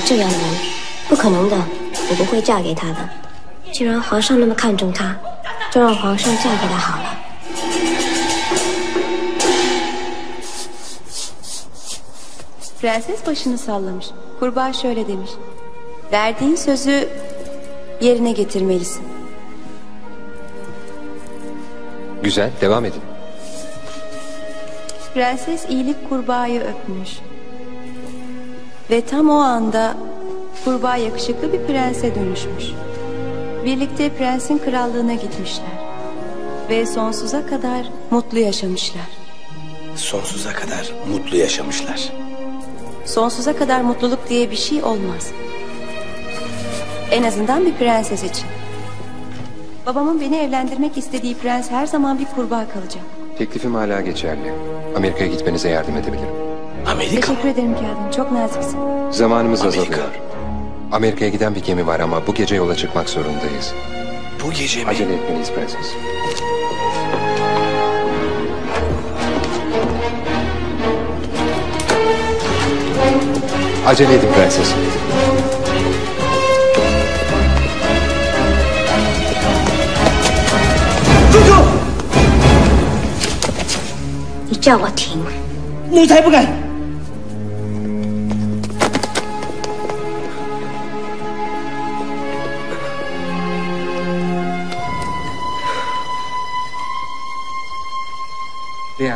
爹，明白我是个这样的人，不可能的，我不会嫁给他的。既然皇上那么看重他，就让皇上嫁给他好了。Prenses başını sallamış. Kurbağa şöyle demiş. Verdiğin sözü yerine getirmelisin. Güzel, devam edin. Prenses iyilik kurbağayı öpmüş. Ve tam o anda kurbağa yakışıklı bir prense dönüşmüş. Birlikte prensin krallığına gitmişler. Ve sonsuza kadar mutlu yaşamışlar. Sonsuza kadar mutlu yaşamışlar. Sonsuza kadar mutluluk diye bir şey olmaz. En azından bir prenses için. Babamın beni evlendirmek istediği prens her zaman bir kurbağa kalacak. Teklifim hala geçerli. Amerika'ya gitmenize yardım edebilirim. Amerika Teşekkür ederim Kevin. Çok naziksin. Zamanımız Amerika. azalıyor. Amerika'ya giden bir gemi var ama bu gece yola çıkmak zorundayız. bu gece mi? Acele etmeliyiz prenses. Acele edin prenses. 你叫我停！奴才不敢。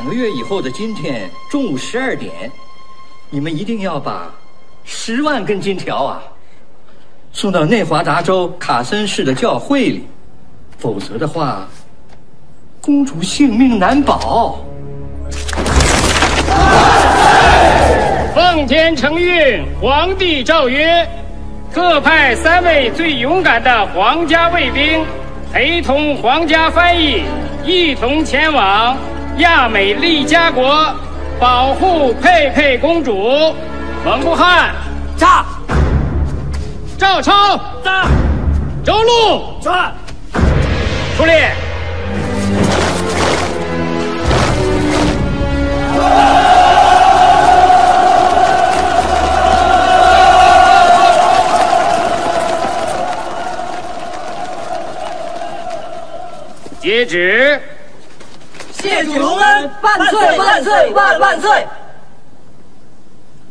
两个月以后的今天中午十二点，你们一定要把十万根金条啊送到内华达州卡森市的教会里，否则的话，公主性命难保。奉天承运，皇帝诏曰：特派三位最勇敢的皇家卫兵，陪同皇家翻译，一同前往亚美利加国，保护佩佩公主。蒙古汉，炸！赵超，炸！周路，炸！出列。接旨。谢主隆恩，万岁万岁万万岁！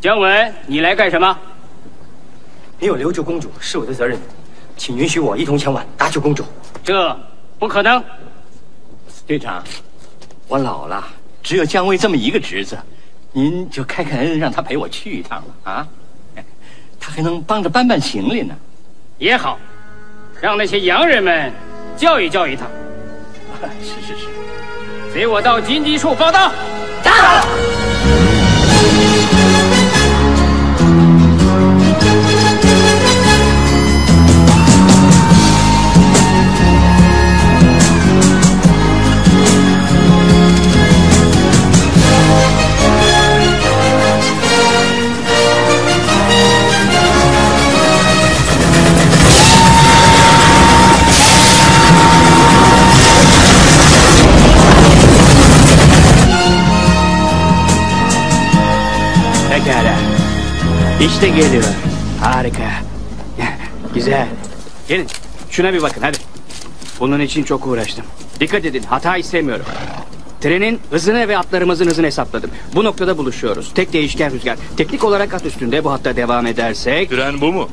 姜文，你来干什么？没有留住公主是我的责任，请允许我一同前往搭救公主。这不可能。队长，我老了，只有姜维这么一个侄子，您就开开恩，让他陪我去一趟了啊！他还能帮着搬搬行李呢。也好，让那些洋人们教育教育他。是是是。随我到军机处报道。到 İşte geliyor. Harika. Güzel. Gelin şuna bir bakın hadi. Bunun için çok uğraştım. Dikkat edin hata istemiyorum. Trenin hızını ve atlarımızın hızını hesapladım. Bu noktada buluşuyoruz. Tek değişken rüzgar. Teknik olarak at üstünde bu hatta devam edersek... Tren bu mu?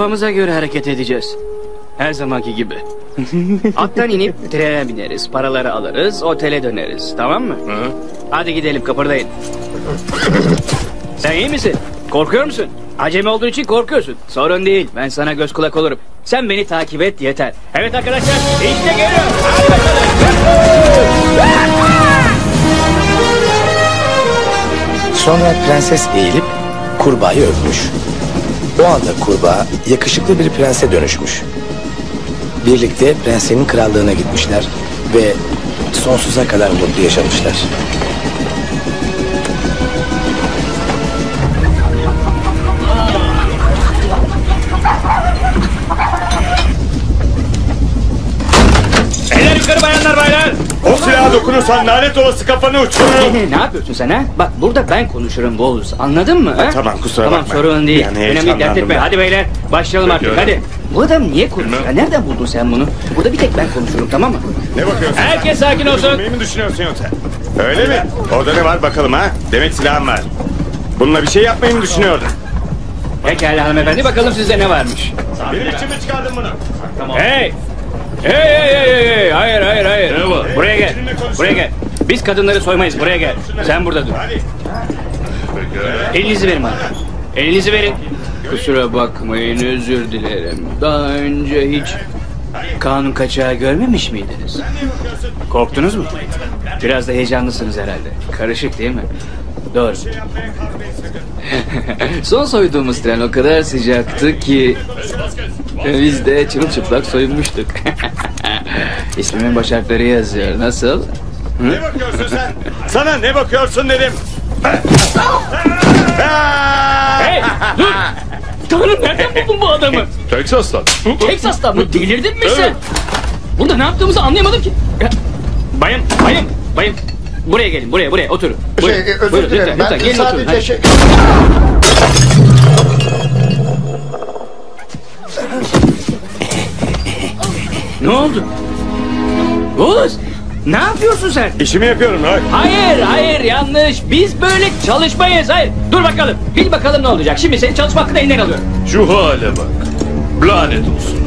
Kafamıza göre hareket edeceğiz. Her zamanki gibi. Attan inip trene bineriz. Paraları alırız. Otele döneriz. Tamam mı? Hı. Hadi gidelim kıpırdayın. Sen iyi misin? Korkuyor musun? Acemi olduğu için korkuyorsun. Sorun değil. Ben sana göz kulak olurum. Sen beni takip et yeter. Evet arkadaşlar işte geliyor. Hadi bakalım. Sonra prenses eğilip kurbağayı öpmüş. O anda kurbağa yakışıklı bir prense dönüşmüş. Birlikte prensenin krallığına gitmişler ve sonsuza kadar mutlu yaşamışlar. Bana dokunursan lanet olası kafanı uçururum. ne yapıyorsun sen ha? Bak burada ben konuşurum Boğuz. Anladın mı? Ha? Tamam, kusura tamam, bakma. sorun değil. An Önemli dert etme. Hadi beyler başlayalım artık öyle. hadi. Bu adam niye konuşuyor? Ya Nereden buldun sen bunu? Burada bir tek ben konuşurum tamam mı? Ne bakıyorsun? sen? Herkes sakin olsun. Öldürmeyi mi düşünüyorsun yoksa? Öyle mi? Orada ne var bakalım ha? Demek silahın var. Bununla bir şey yapmayı mı düşünüyordun? Pekala hanımefendi bakalım sizde ne varmış. Benim için mi çıkardın bunu? Hey! Hey hey hey hey hey! Hayır hayır hayır. Buraya gel. Buraya gel. Biz kadınları soymayız. Buraya gel. Sen burada dur. Elinizi verin bana. Elinizi verin. Kusura bakmayın özür dilerim. Daha önce hiç kanun kaçağı görmemiş miydiniz? Korktunuz mu? Biraz da heyecanlısınız herhalde. Karışık değil mi? Doğru. Son soyduğumuz tren o kadar sıcaktı ki biz de çırılçıplak soyunmuştuk. İsmimin baş harfleri yazıyor. Nasıl? Ne bakıyorsun sen? Sana ne bakıyorsun dedim. Hey dur! Tanrım nereden buldun bu adamı? Texas'tan. Texas'tan mı? Delirdin mi sen? Burada ne yaptığımızı anlayamadım ki. Bayım, bayım, bayım. Buraya gelin, buraya, buraya oturun. Buyurun, Şey, e, özür buyurun, dilerim. lütfen, Ben lütfen, gelin oturun. sadece hadi. şey... Ne oldu? Oğuz, ne yapıyorsun sen? İşimi yapıyorum Roy. Hayır, hayır, yanlış. Biz böyle çalışmayız, hayır. Dur bakalım, bil bakalım ne olacak. Şimdi senin çalışma hakkında elinden alıyorum. Şu hale bak. Lanet olsun.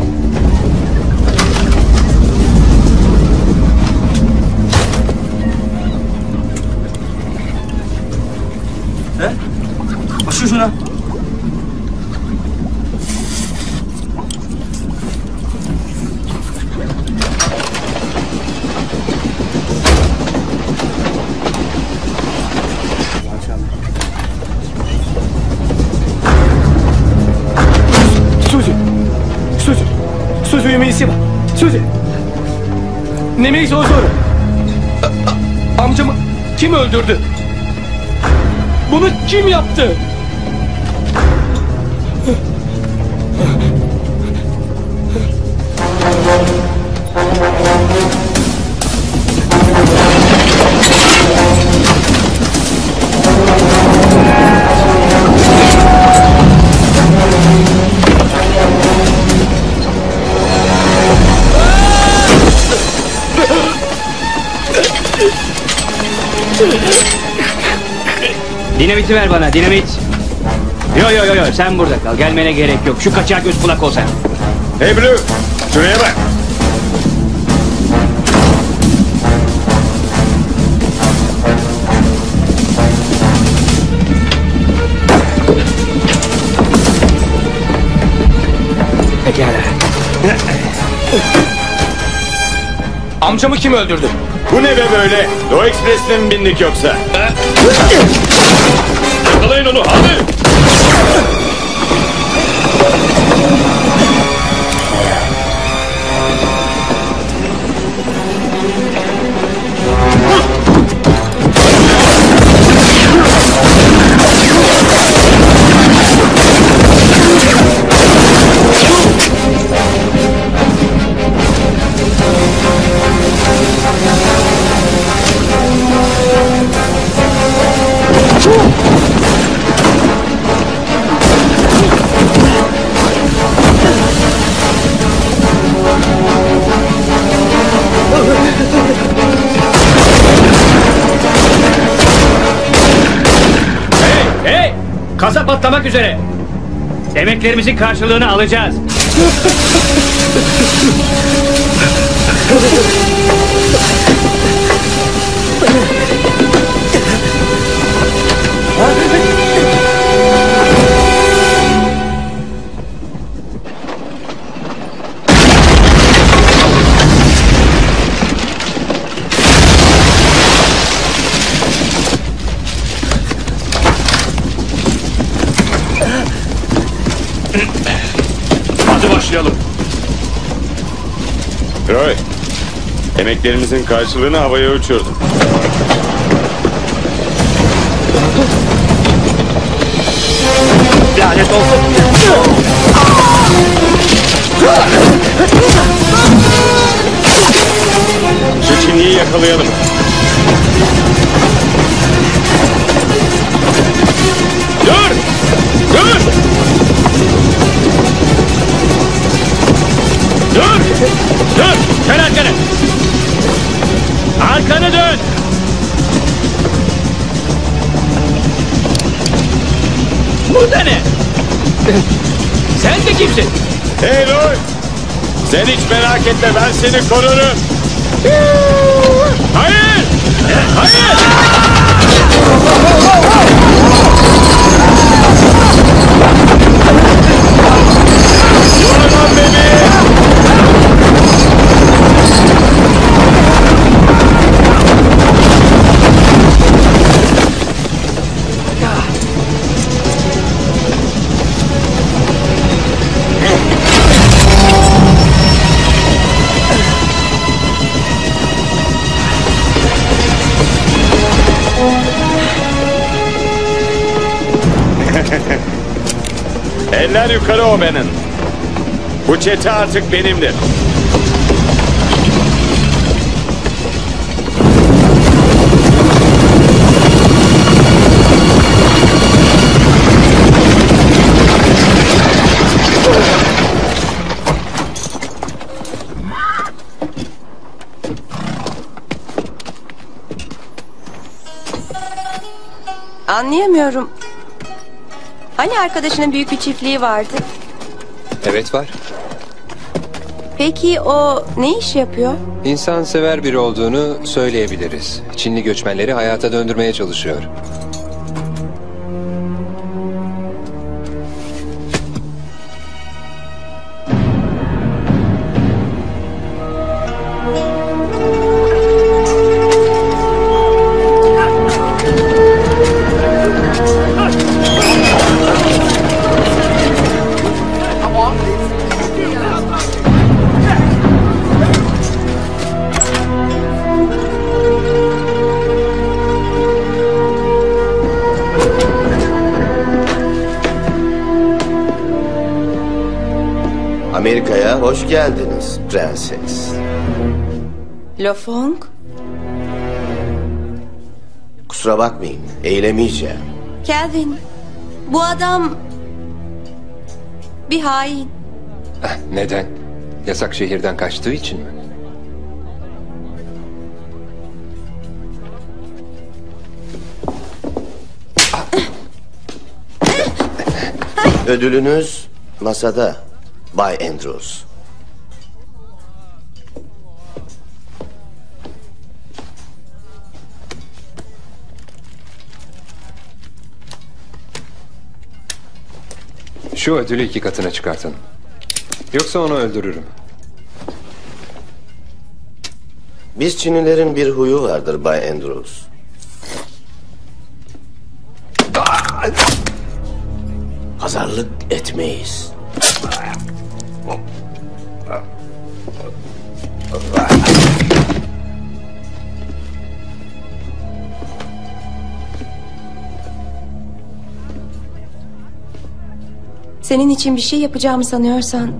Öldürdü? Bunu kim yaptı? Dinamiti ver bana, dinamit. Yo yo yo yo, sen burada kal. Gelmene gerek yok. Şu kaçağa göz kulak ol sen. Hey Blue. Şuraya bak. Pekala. Amcamı kim öldürdü? Bu ne be böyle? Doğu Ekspresi'ne mi bindik yoksa? Yakalayın onu hadi. Hey! Emeklerimizin karşılığını alacağız. Emeklerimizin karşılığını havaya uçurdum. Lanet olsun. Şu Çinliyi yakalayalım. Sen hiç merak etme ben seni korurum. Hayır! Hayır! Eller yukarı o benim. Bu çete artık benimdir. Anlayamıyorum. Hani arkadaşının büyük bir çiftliği vardı? Evet var. Peki o ne iş yapıyor? İnsansever biri olduğunu söyleyebiliriz. Çinli göçmenleri hayata döndürmeye çalışıyor. Hoş geldiniz prenses. Lofong? Kusura bakmayın, eylemeyeceğim. Kelvin, bu adam bir hain. Eh, Neden? Yasak şehirden kaçtığı için mi? Ödülünüz masada, Bay Andrews. Şu ödülü iki katına çıkartın. Yoksa onu öldürürüm. Biz Çinlilerin bir huyu vardır Bay Andrews. Senin için bir şey yapacağımı sanıyorsan...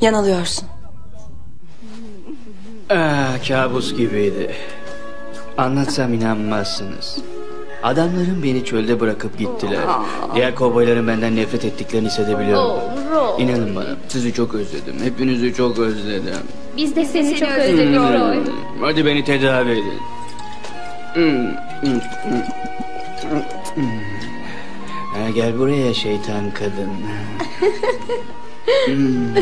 Yanılıyorsun. Ah, kabus gibiydi. Anlatsam inanmazsınız. Adamlarım beni çölde bırakıp gittiler. Diğer kovboyların benden nefret ettiklerini hissedebiliyorum. İnanın bana sizi çok özledim. Hepinizi çok özledim. Biz de seni çok özledik Roy. Hmm, Hadi beni tedavi edin. Hmm, hmm, hmm, gel buraya şeytan kadın. Hmm.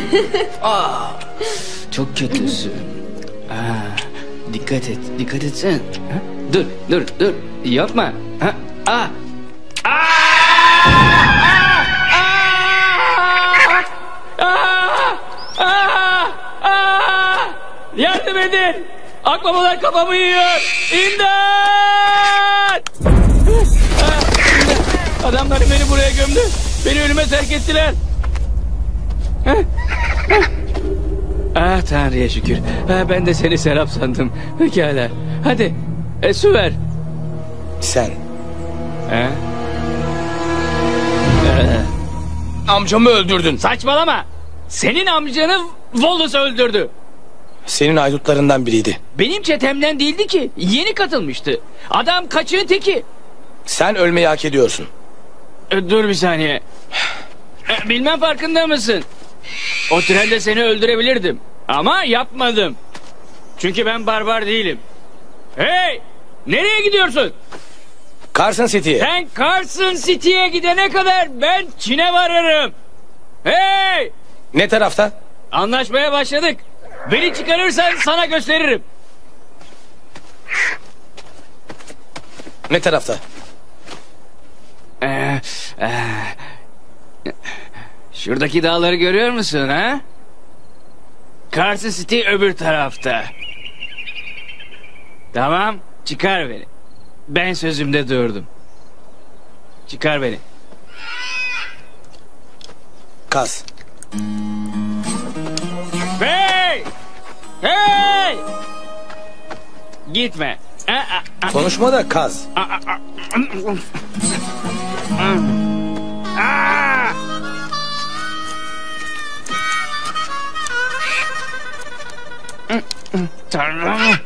Aa, çok kötüsün. Aa, dikkat et, dikkat et sen. Ha? Dur, dur, dur. Yapma. Ha? Aa! Yardım edin! Akbabalar kafamı yiyor! İmdat! Adamlar beni buraya gömdü. Beni ölüme terk ettiler. Ah Tanrı'ya şükür. Ah, ben de seni Serap sandım. Pekala. Hadi e, su ver. Sen. Ee, Amcamı öldürdün. saçmalama. Senin amcanı Wallace öldürdü. Senin aydutlarından biriydi. Benim çetemden değildi ki. Yeni katılmıştı. Adam kaçığın teki. Sen ölmeyi hak ediyorsun. Dur bir saniye. Bilmem farkında mısın? O trende seni öldürebilirdim. Ama yapmadım. Çünkü ben barbar değilim. Hey! Nereye gidiyorsun? Carson City'ye. Sen Carson City'ye gidene kadar ben Çin'e varırım. Hey! Ne tarafta? Anlaşmaya başladık. Beni çıkarırsan sana gösteririm. Ne tarafta? Ee, e, şuradaki dağları görüyor musun ha? Carson City öbür tarafta. Tamam, çıkar beni. Ben sözümde durdum. Çıkar beni. Kaz. Hey! Hey! Gitme. Aa, aa, Konuşma da kaz. Tanrım.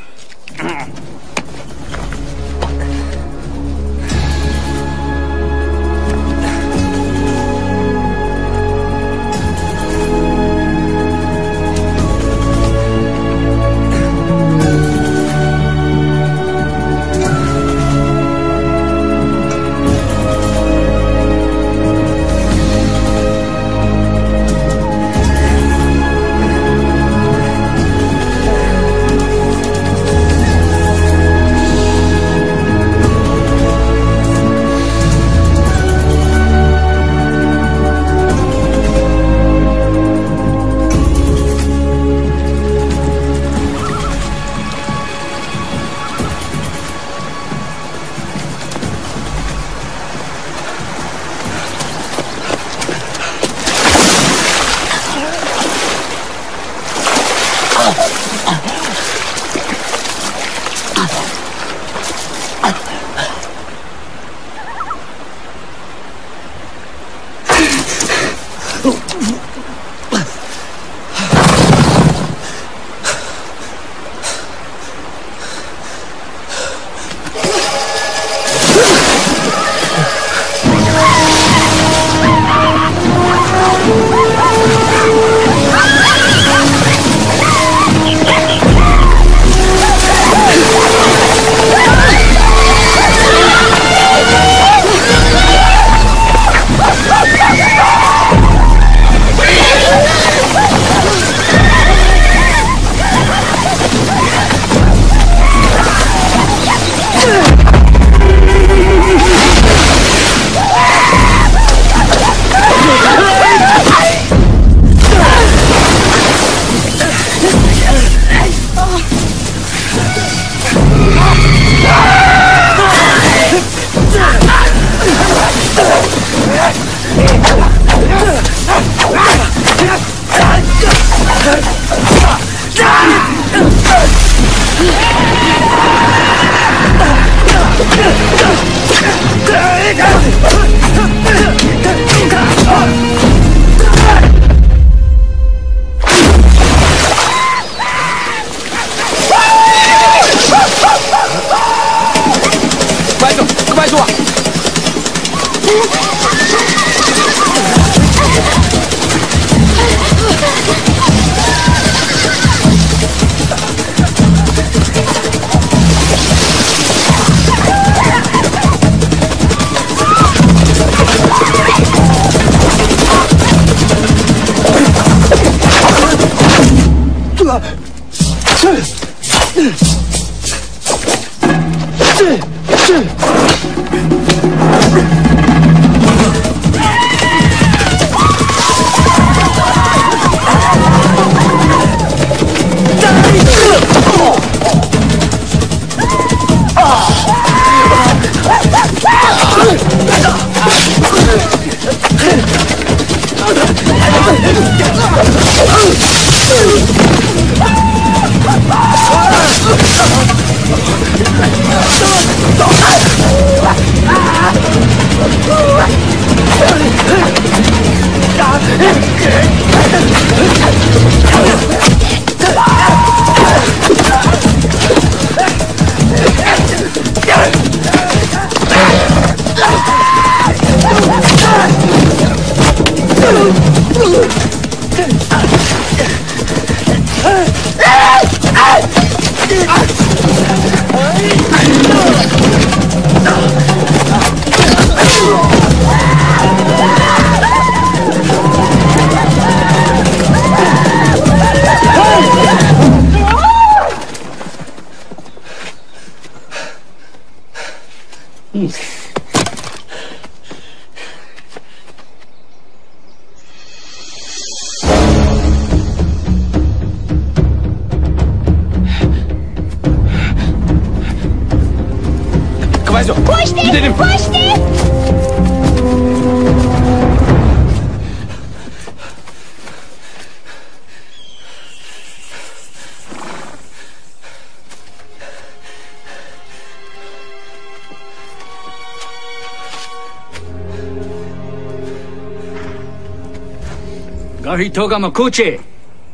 Togamakuchi,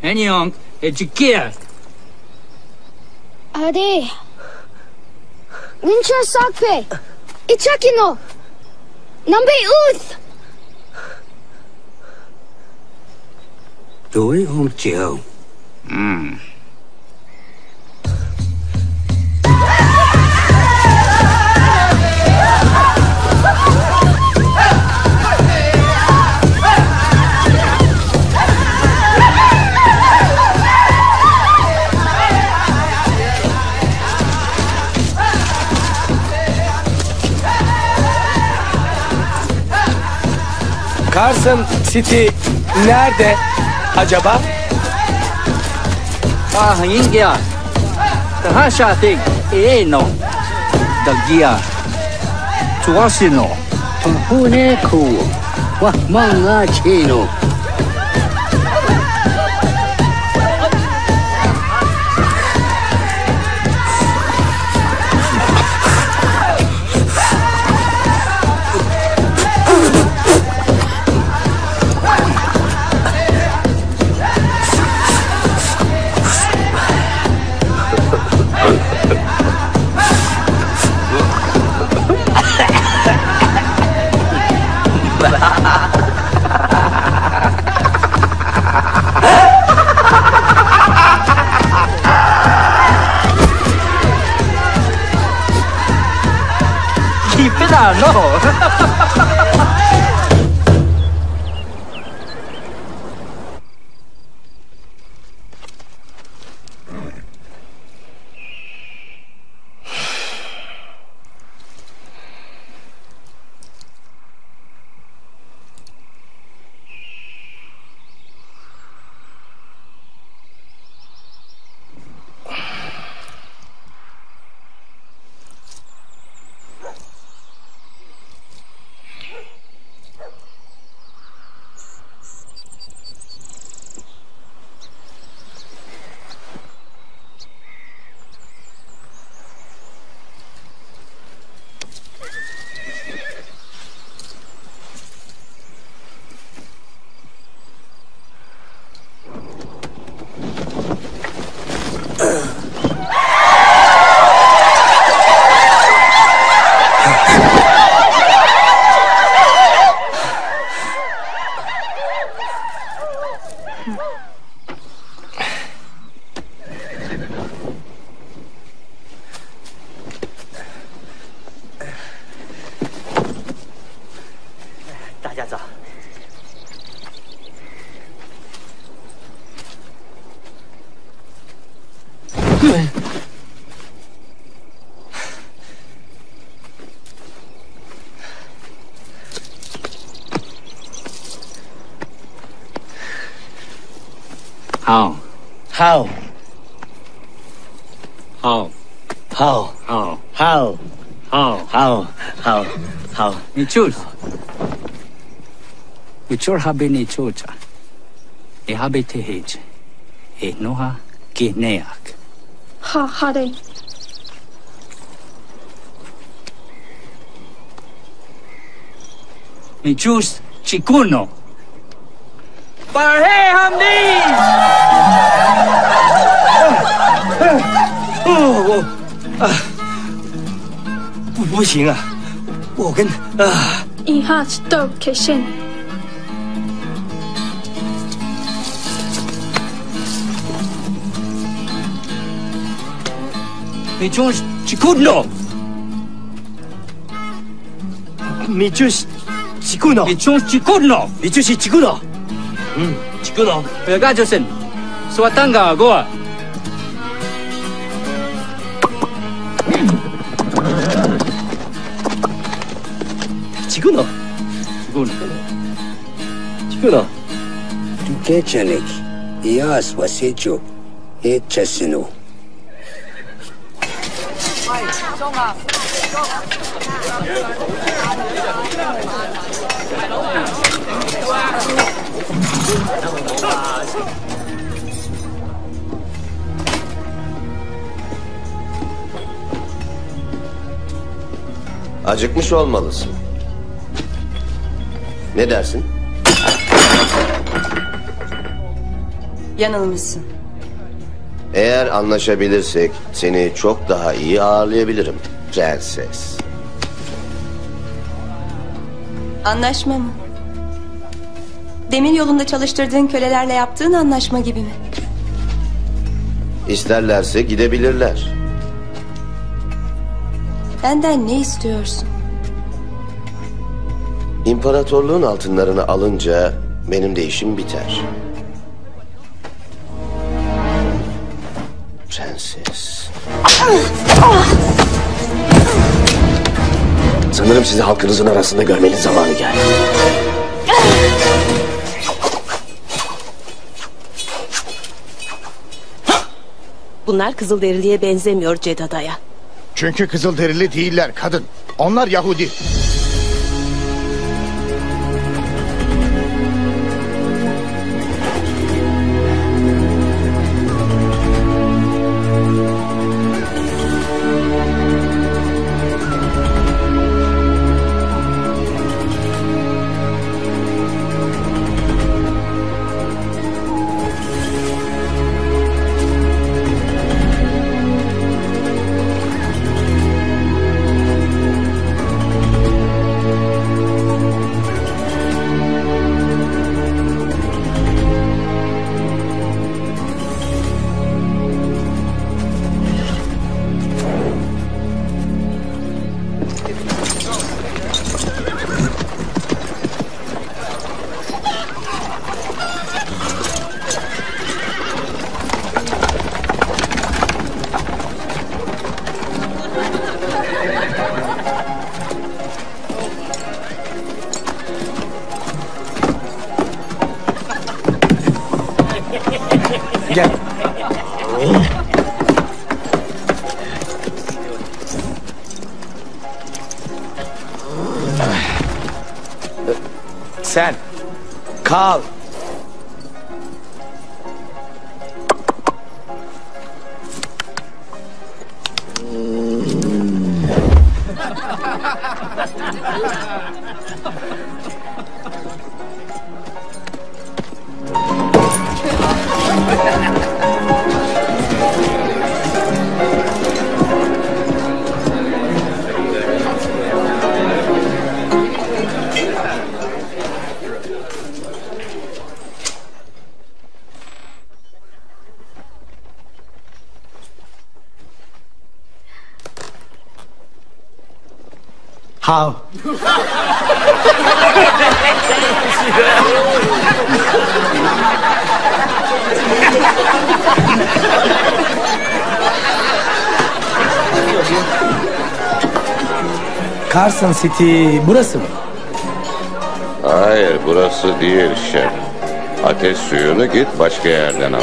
Enyong, Ejikia. Ade. Winchur Sakpe, Ichakino, Nambe Uth. Doi Om Chihou. Carson City nerede acaba? Ah, Ingia. Tahasha Ting. Eno. Dagia. Tuasino. Tuhune ku. Wah manga chino. 走 了 How? How? How? How? How? How? How? How? How? Nichul. How habe nichocha. E habe tehej. E noha kineak. Ha ha, hade. Nichus chicuno. Parhe hamdis! 我，啊，不，不行啊，我跟啊。一哈子都开心。你就是只哭闹，你就是只哭闹，你就是只哭闹，你就是只哭闹，嗯，只哭闹。不要干这事，是个二哥。 지근아. 지근. 지근아. Tükençenik, yaz vasiçu, etçesinu. Acıkmış olmalısın. Ne dersin? Yanılmışsın. Eğer anlaşabilirsek seni çok daha iyi ağırlayabilirim prenses. Anlaşma mı? Demir yolunda çalıştırdığın kölelerle yaptığın anlaşma gibi mi? İsterlerse gidebilirler. Benden ne istiyorsun? İmparatorluğun altınlarını alınca benim de işim biter. Prenses. Sanırım sizi halkınızın arasında görmenin zamanı geldi. Bunlar Kızılderili'ye benzemiyor Cedada'ya. Çünkü Kızılderili değiller kadın. Onlar Yahudi. City burası mı? Hayır burası değil şef. Ateş suyunu git başka yerden al.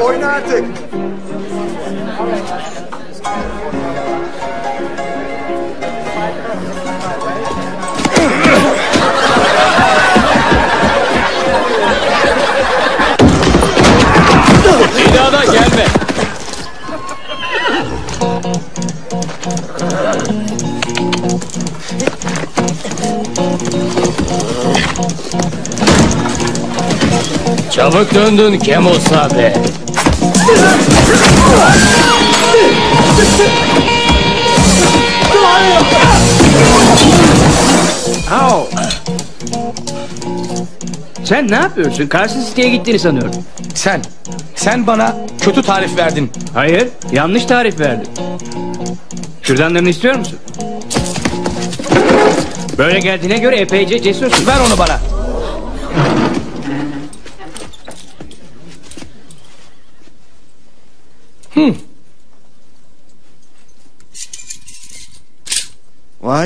Oyna artık. Bir daha da gelme. Çabuk döndün Kemosabe. Au! Sen ne yapıyorsun? Karşı siteye gittiğini sanıyorum. Sen, sen bana kötü tarif verdin. Hayır, yanlış tarif verdin. Kürdanlarını istiyor musun? Böyle geldiğine göre epeyce cesursun. Ver onu bana.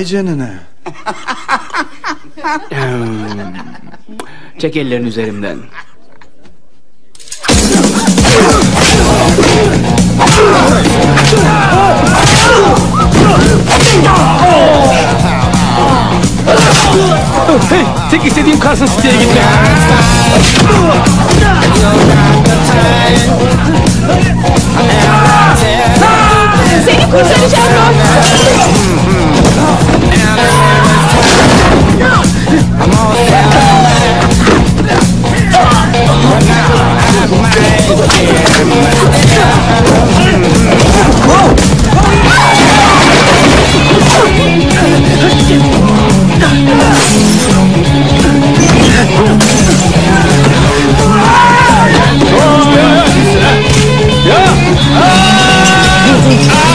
Vay canına. Çek ellerini üzerimden. Hey, tek istediğim Carson City'ye gitmek. Seni kurtaracağım Evet.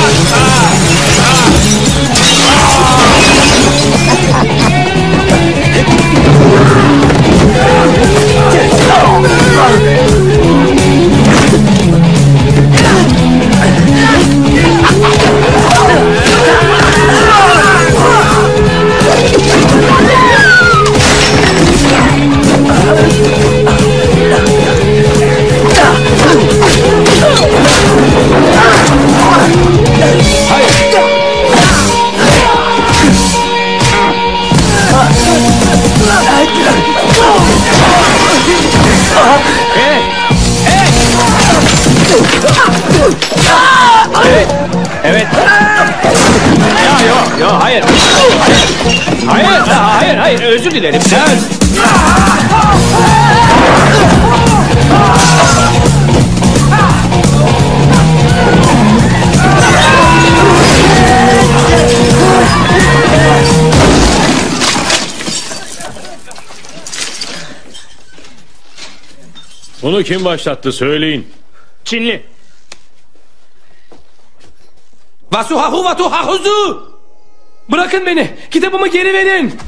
Özür dilerim. Sen. Bunu kim başlattı söyleyin. Çinli. Vasuhahu vatuhahuzu. Bırakın beni. Kitabımı geri verin.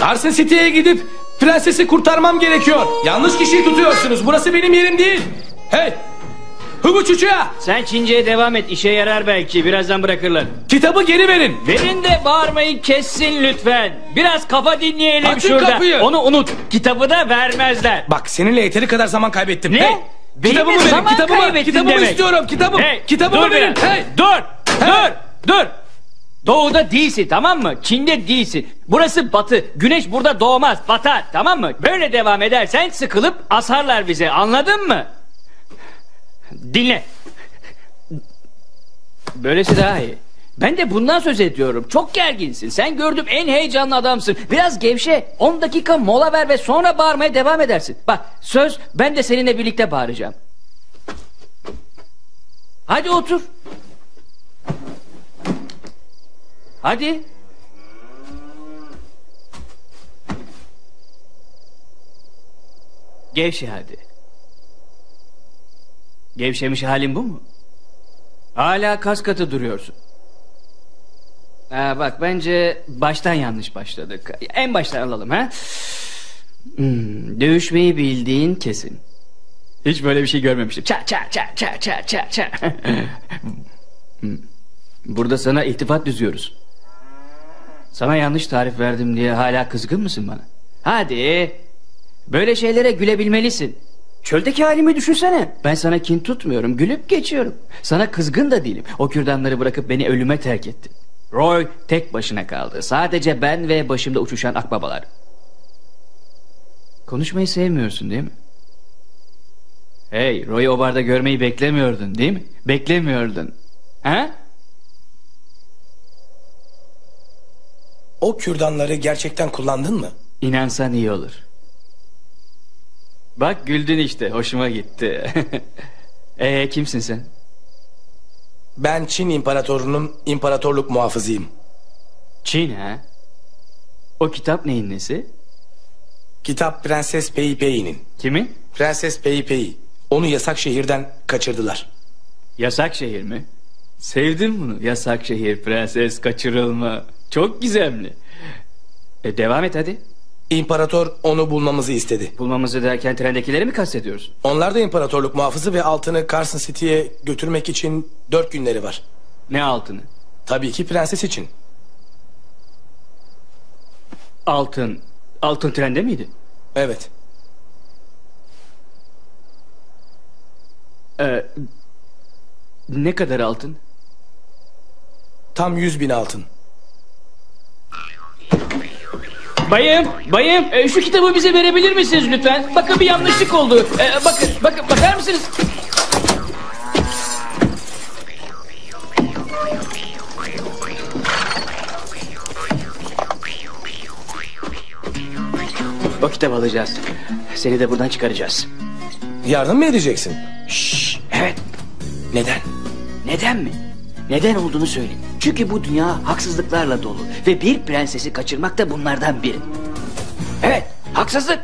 Carson City'ye gidip prensesi kurtarmam gerekiyor. Yanlış kişiyi tutuyorsunuz. Burası benim yerim değil. Hey. Hubu Çuçuya. Sen Çince'ye devam et işe yarar belki birazdan bırakırlar. Kitabı geri verin. Verin de bağırmayı kessin lütfen. Biraz kafa dinleyelim Açın şurada. kapıyı. Onu unut. Kitabı da vermezler. Bak seninle yeteri kadar zaman kaybettim. Ne? Hey. Benimle Kitabımı verin. zaman Kitabımı, kaybettin kitabımı demek. istiyorum. Kitabım. Hey, kitabımı dur verin. biraz. Hey. Dur. Dur. Dur. Doğuda değilsin tamam mı? Çin'de değilsin. Burası batı. Güneş burada doğmaz. Batar tamam mı? Böyle devam edersen sıkılıp asarlar bize. Anladın mı? Dinle. Böylesi daha iyi. Ben de bundan söz ediyorum. Çok gerginsin. Sen gördüğüm en heyecanlı adamsın. Biraz gevşe. 10 dakika mola ver ve sonra bağırmaya devam edersin. Bak söz ben de seninle birlikte bağıracağım. Hadi otur. Hadi. Gevşe hadi. Gevşemiş halin bu mu? Hala kas katı duruyorsun. Ha, bak bence baştan yanlış başladık. En baştan alalım ha. Hmm, dövüşmeyi bildiğin kesin. Hiç böyle bir şey görmemiştim. Ça ça ça ça ça ça ça. Hmm, Burada sana iltifat düzüyoruz. Sana yanlış tarif verdim diye hala kızgın mısın bana? Hadi. Böyle şeylere gülebilmelisin. Çöldeki halimi düşünsene. Ben sana kin tutmuyorum. Gülüp geçiyorum. Sana kızgın da değilim. O kürdanları bırakıp beni ölüme terk ettin. Roy tek başına kaldı. Sadece ben ve başımda uçuşan akbabalar. Konuşmayı sevmiyorsun değil mi? Hey, Roy'u o barda görmeyi beklemiyordun değil mi? Beklemiyordun. Ha? O kürdanları gerçekten kullandın mı? İnansan iyi olur. Bak güldün işte. Hoşuma gitti. Ee kimsin sen? Ben Çin İmparatorunun imparatorluk muhafızıyım. Çin ha? O kitap neyin nesi? Kitap Prenses Pei Pei'nin. Kimin? Prenses Pei Pei. Onu yasak şehirden kaçırdılar. Yasak şehir mi? Sevdim bunu. Yasak şehir, prenses, kaçırılma. Çok gizemli. E, devam et hadi. İmparator onu bulmamızı istedi. Bulmamızı derken trendekileri mi kastediyorsun? Onlar da imparatorluk muhafızı ve altını Carson City'ye götürmek için dört günleri var. Ne altını? Tabii ki prenses için. Altın. Altın trende miydi? Evet. Ee, ne kadar altın? Tam yüz bin altın. Bayım, bayım e, şu kitabı bize verebilir misiniz lütfen? Bakın bir yanlışlık oldu. E, bakın, bakın bakar mısınız? O kitabı alacağız. Seni de buradan çıkaracağız. Yardım mı edeceksin? Şşş, evet. Neden? Neden mi? Neden olduğunu söyleyeyim. Çünkü bu dünya haksızlıklarla dolu. Ve bir prensesi kaçırmak da bunlardan biri. Evet, haksızlık.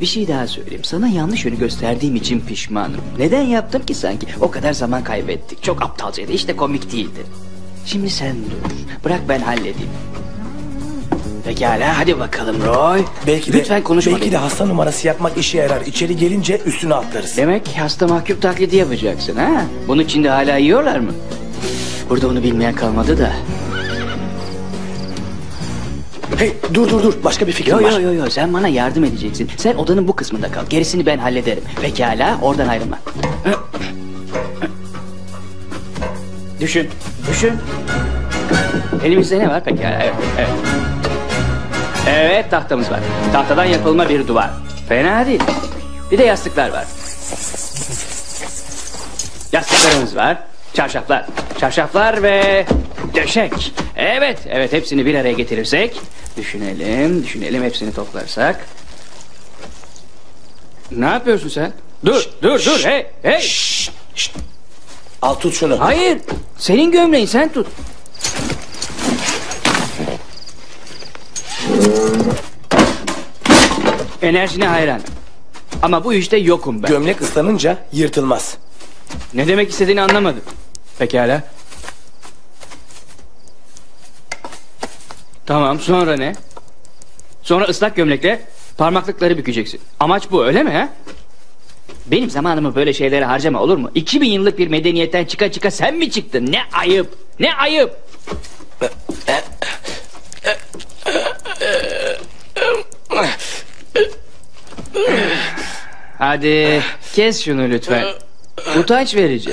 Bir şey daha söyleyeyim. Sana yanlış yönü gösterdiğim için pişmanım. Neden yaptım ki sanki? O kadar zaman kaybettik. Çok aptalcaydı. İşte komik değildi. Şimdi sen dur. Bırak ben halledeyim. Pekala hadi bakalım Roy. Belki de, Lütfen konuşma. Belki de hasta numarası yapmak işe yarar. İçeri gelince üstüne atlarız. Demek hasta mahkum taklidi yapacaksın ha? Bunun içinde hala yiyorlar mı? Burada onu bilmeyen kalmadı da. Hey dur dur dur başka bir fikrim Yo var. yo yo yo sen bana yardım edeceksin. Sen odanın bu kısmında kal. Gerisini ben hallederim. Pekala oradan ayrılma. Düşün. Düşün. Elimizde ne var pekala? Evet, evet. Evet tahtamız var. Tahtadan yapılma bir duvar. Fena değil. Bir de yastıklar var. Yastıklarımız var. Çarşaflar. Çarşaflar ve döşek. Evet, evet hepsini bir araya getirirsek. Düşünelim, düşünelim hepsini toplarsak. Ne yapıyorsun sen? Dur, dur, dur. Hey, hey. Al tut şunu. Hayır. Senin gömleğin sen tut. Enerjine hayran. Ama bu işte yokum ben. Gömlek ıslanınca yırtılmaz. Ne demek istediğini anlamadım. Pekala. Tamam sonra ne? Sonra ıslak gömlekle parmaklıkları bükeceksin. Amaç bu öyle mi ha? Benim zamanımı böyle şeylere harcama olur mu? 2000 yıllık bir medeniyetten çıka çıka sen mi çıktın? Ne ayıp. Ne ayıp. Hadi kes şunu lütfen. Utanç verici.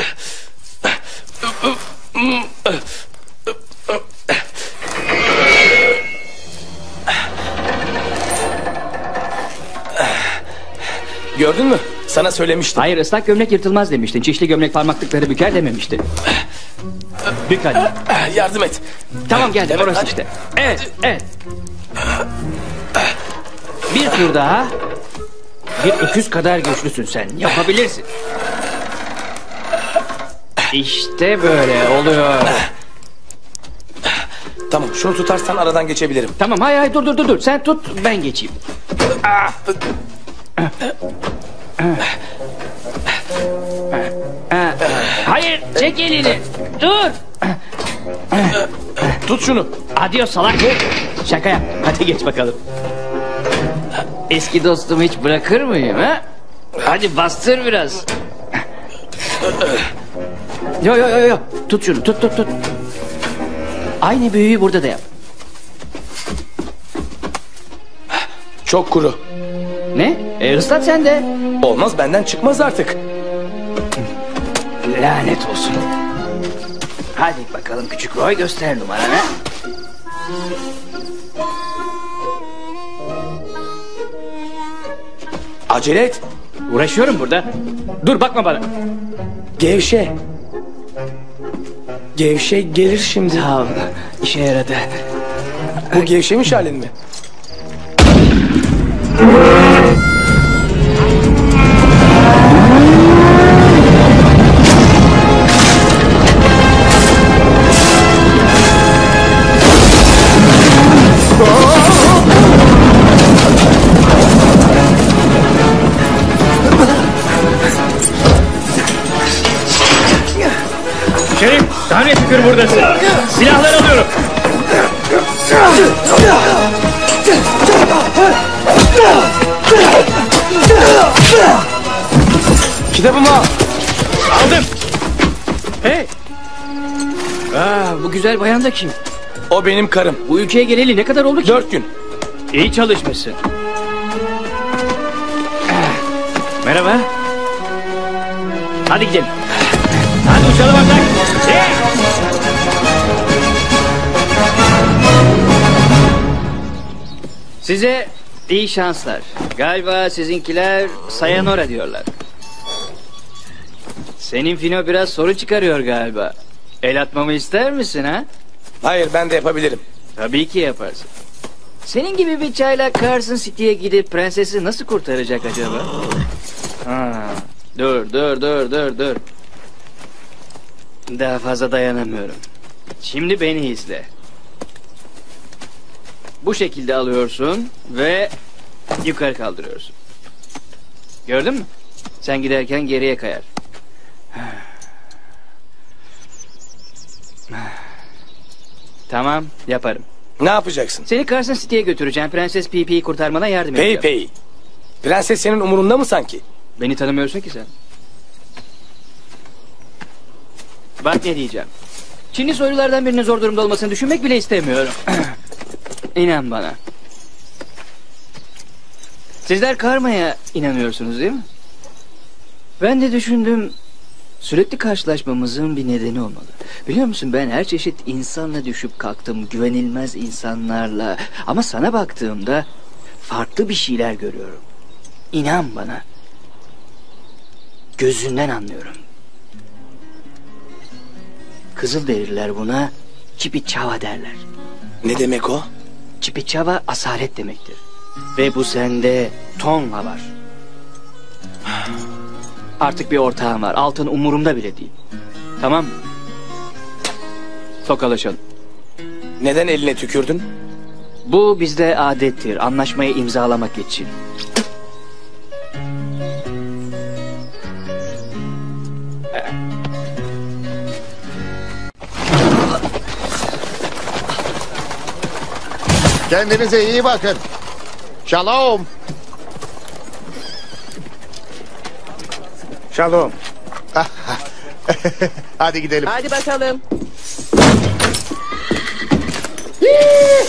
Gördün mü? Sana söylemiştim. Hayır ıslak gömlek yırtılmaz demiştin. Çişli gömlek parmaklıkları büker dememiştin. Bük hadi. Yardım et. Tamam geldim Evet, orası hadi. işte. Evet evet. Bir tur daha. Bir öküz kadar güçlüsün sen. Yapabilirsin. İşte böyle oluyor. Tamam şunu tutarsan aradan geçebilirim. Tamam hayır hayır dur dur dur dur. Sen tut ben geçeyim. Ah. Hayır çek elini. Dur. Tut şunu. Adios salak. Şaka yap. Hadi geç bakalım. Eski dostumu hiç bırakır mıyım ha? Hadi bastır biraz. Yo yo yo yo. Tut şunu tut tut tut. Aynı büyüyü burada da yap. Çok kuru. Ne? E, ıslat sen de. Olmaz benden çıkmaz artık. Lanet olsun. Hadi bakalım küçük Roy göster numaranı. Acele et. Uğraşıyorum burada. Dur bakma bana. Gevşe. Gevşe gelir şimdi. Tamam. işe yaradı. Bu gevşemiş halin mi? Da kim? O benim karım. Bu ülkeye geleli ne kadar oldu ki? Dört gün. İyi çalışmışsın. Merhaba. Hadi gidelim. Hadi uçalım artık. Size iyi şanslar. Galiba sizinkiler Sayanora diyorlar. Senin Fino biraz soru çıkarıyor galiba. El atmamı ister misin ha? Hayır ben de yapabilirim. Tabii ki yaparsın. Senin gibi bir çaylak Carson City'ye gidip prensesi nasıl kurtaracak acaba? Ha, dur dur dur dur dur. Daha fazla dayanamıyorum. Şimdi beni izle. Bu şekilde alıyorsun ve yukarı kaldırıyorsun. Gördün mü? Sen giderken geriye kayar. Tamam yaparım. Ne yapacaksın? Seni Carson City'ye götüreceğim. Prenses Pepe'yi kurtarmana yardım edeceğim. Pey pey. Prenses senin umurunda mı sanki? Beni tanımıyorsun ki sen. Bak ne diyeceğim. Çinli soylulardan birinin zor durumda olmasını düşünmek bile istemiyorum. İnan bana. Sizler karmaya inanıyorsunuz değil mi? Ben de düşündüm. Sürekli karşılaşmamızın bir nedeni olmalı. Biliyor musun ben her çeşit insanla düşüp kalktım. Güvenilmez insanlarla. Ama sana baktığımda farklı bir şeyler görüyorum. İnan bana. Gözünden anlıyorum. Kızılderililer buna Çipiçava derler. Ne demek o? Çipiçava asalet demektir. Ve bu sende Tonga var. Artık bir ortağım var. Altın umurumda bile değil. Tamam mı? Tokalaşalım. Neden eline tükürdün? Bu bizde adettir. Anlaşmayı imzalamak için. Kendinize iyi bakın. Shalom. Shalom. Hadi gidelim. Hadi bakalım.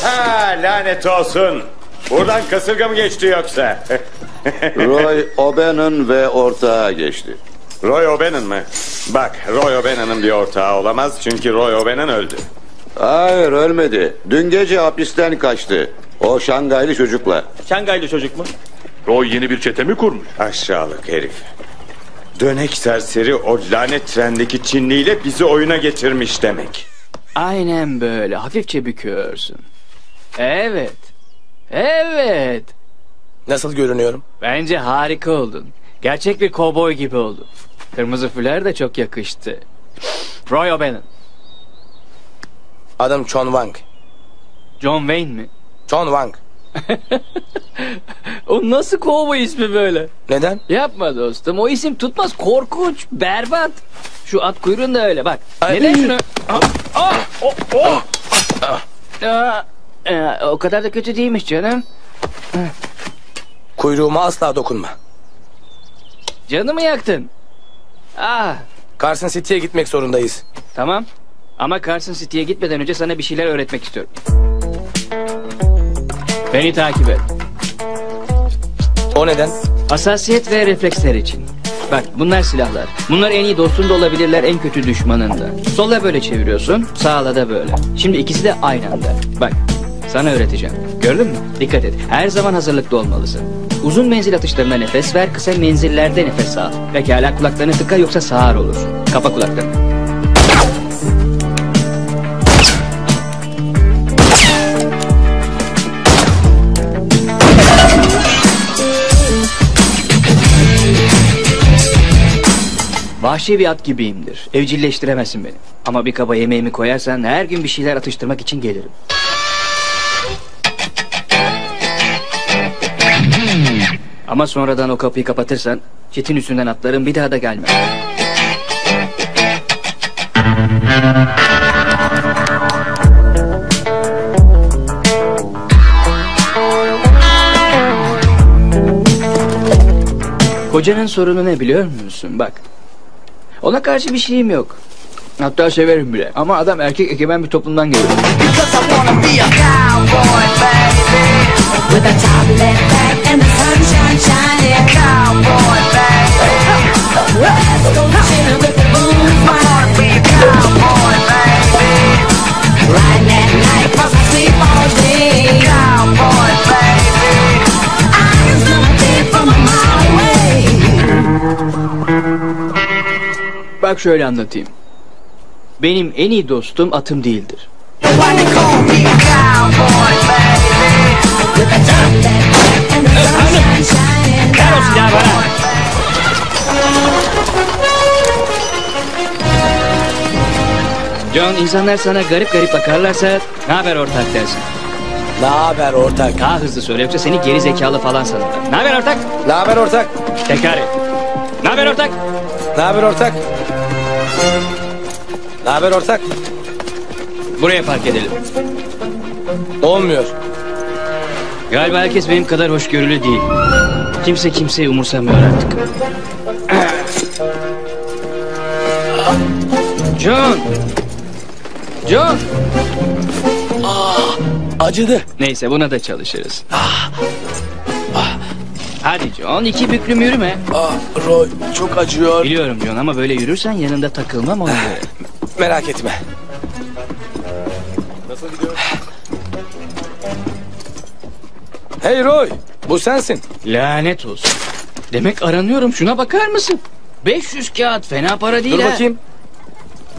Ha lanet olsun. Buradan kasırga mı geçti yoksa? Roy O'Bannon ve ortağa geçti. Roy O'Bannon mı? Bak Roy O'Bannon'ın bir ortağı olamaz çünkü Roy O'Bannon öldü. Hayır ölmedi. Dün gece hapisten kaçtı. O Şangaylı çocukla. Şangaylı çocuk mu? Roy yeni bir çete mi kurmuş? Aşağılık herif. Dönek serseri o lanet trendeki Çinliyle bizi oyuna getirmiş demek. Aynen böyle. Hafifçe büküyorsun. Evet. Evet. Nasıl görünüyorum? Bence harika oldun. Gerçek bir kovboy gibi oldun. Kırmızı füler de çok yakıştı. Roy O'Bannon. Adım Chon Wang. John Wayne mi? Chon Wang. O nasıl kovboy ismi böyle? Neden? Yapma dostum. O isim tutmaz. Korkunç. Berbat. Şu at kuyruğun da öyle bak. Ay. Neden şunu... Ah, ah, oh, oh. Aa, e, o kadar da kötü değilmiş canım. Kuyruğuma asla dokunma. Canımı yaktın. Ah, Carson City'ye gitmek zorundayız. tamam. Ama Carson City'ye gitmeden önce sana bir şeyler öğretmek istiyorum. Beni takip et. O neden? Hassasiyet ve refleksler için. Bak bunlar silahlar. Bunlar en iyi dostun da olabilirler en kötü düşmanın da. Sola böyle çeviriyorsun sağla da böyle. Şimdi ikisi de aynı anda. Bak sana öğreteceğim. Gördün mü? Dikkat et. Her zaman hazırlıklı olmalısın. Uzun menzil atışlarına nefes ver, kısa menzillerde nefes al. Pekala kulaklarını tıka yoksa sağır olur. Kapa kulaklarını. Vahşi bir at gibiyimdir. Evcilleştiremezsin beni. Ama bir kaba yemeğimi koyarsan her gün bir şeyler atıştırmak için gelirim. Ama sonradan o kapıyı kapatırsan çitin üstünden atlarım bir daha da gelmem. Kocanın sorunu ne biliyor musun? Bak. Ona karşı bir şeyim yok. Hatta severim bile. Ama adam erkek egemen bir toplumdan geliyor. With a top left back and the Bak şöyle anlatayım. Benim en iyi dostum atım değildir. John insanlar sana garip garip bakarlarsa ne haber ortak dersin. Ne haber ortak? Daha hızlı söyle yoksa seni geri zekalı falan sanırlar. Ne haber ortak? Ne haber ortak? Tekrar et. Ne haber ortak? Ne haber ortak? Ne haber ortak? Buraya park edelim. Olmuyor. Galiba herkes benim kadar hoşgörülü değil. Kimse kimseyi umursamıyor artık. John! John! Acıdı. Neyse buna da çalışırız. Hadi John iki büklüm yürüme. Ah, Roy çok acıyor. Biliyorum John ama böyle yürürsen yanında takılmam ona göre. Merak etme. Hey Roy, bu sensin. Lanet olsun. Demek aranıyorum şuna bakar mısın? 500 kağıt fena para değil Dur ha. bakayım.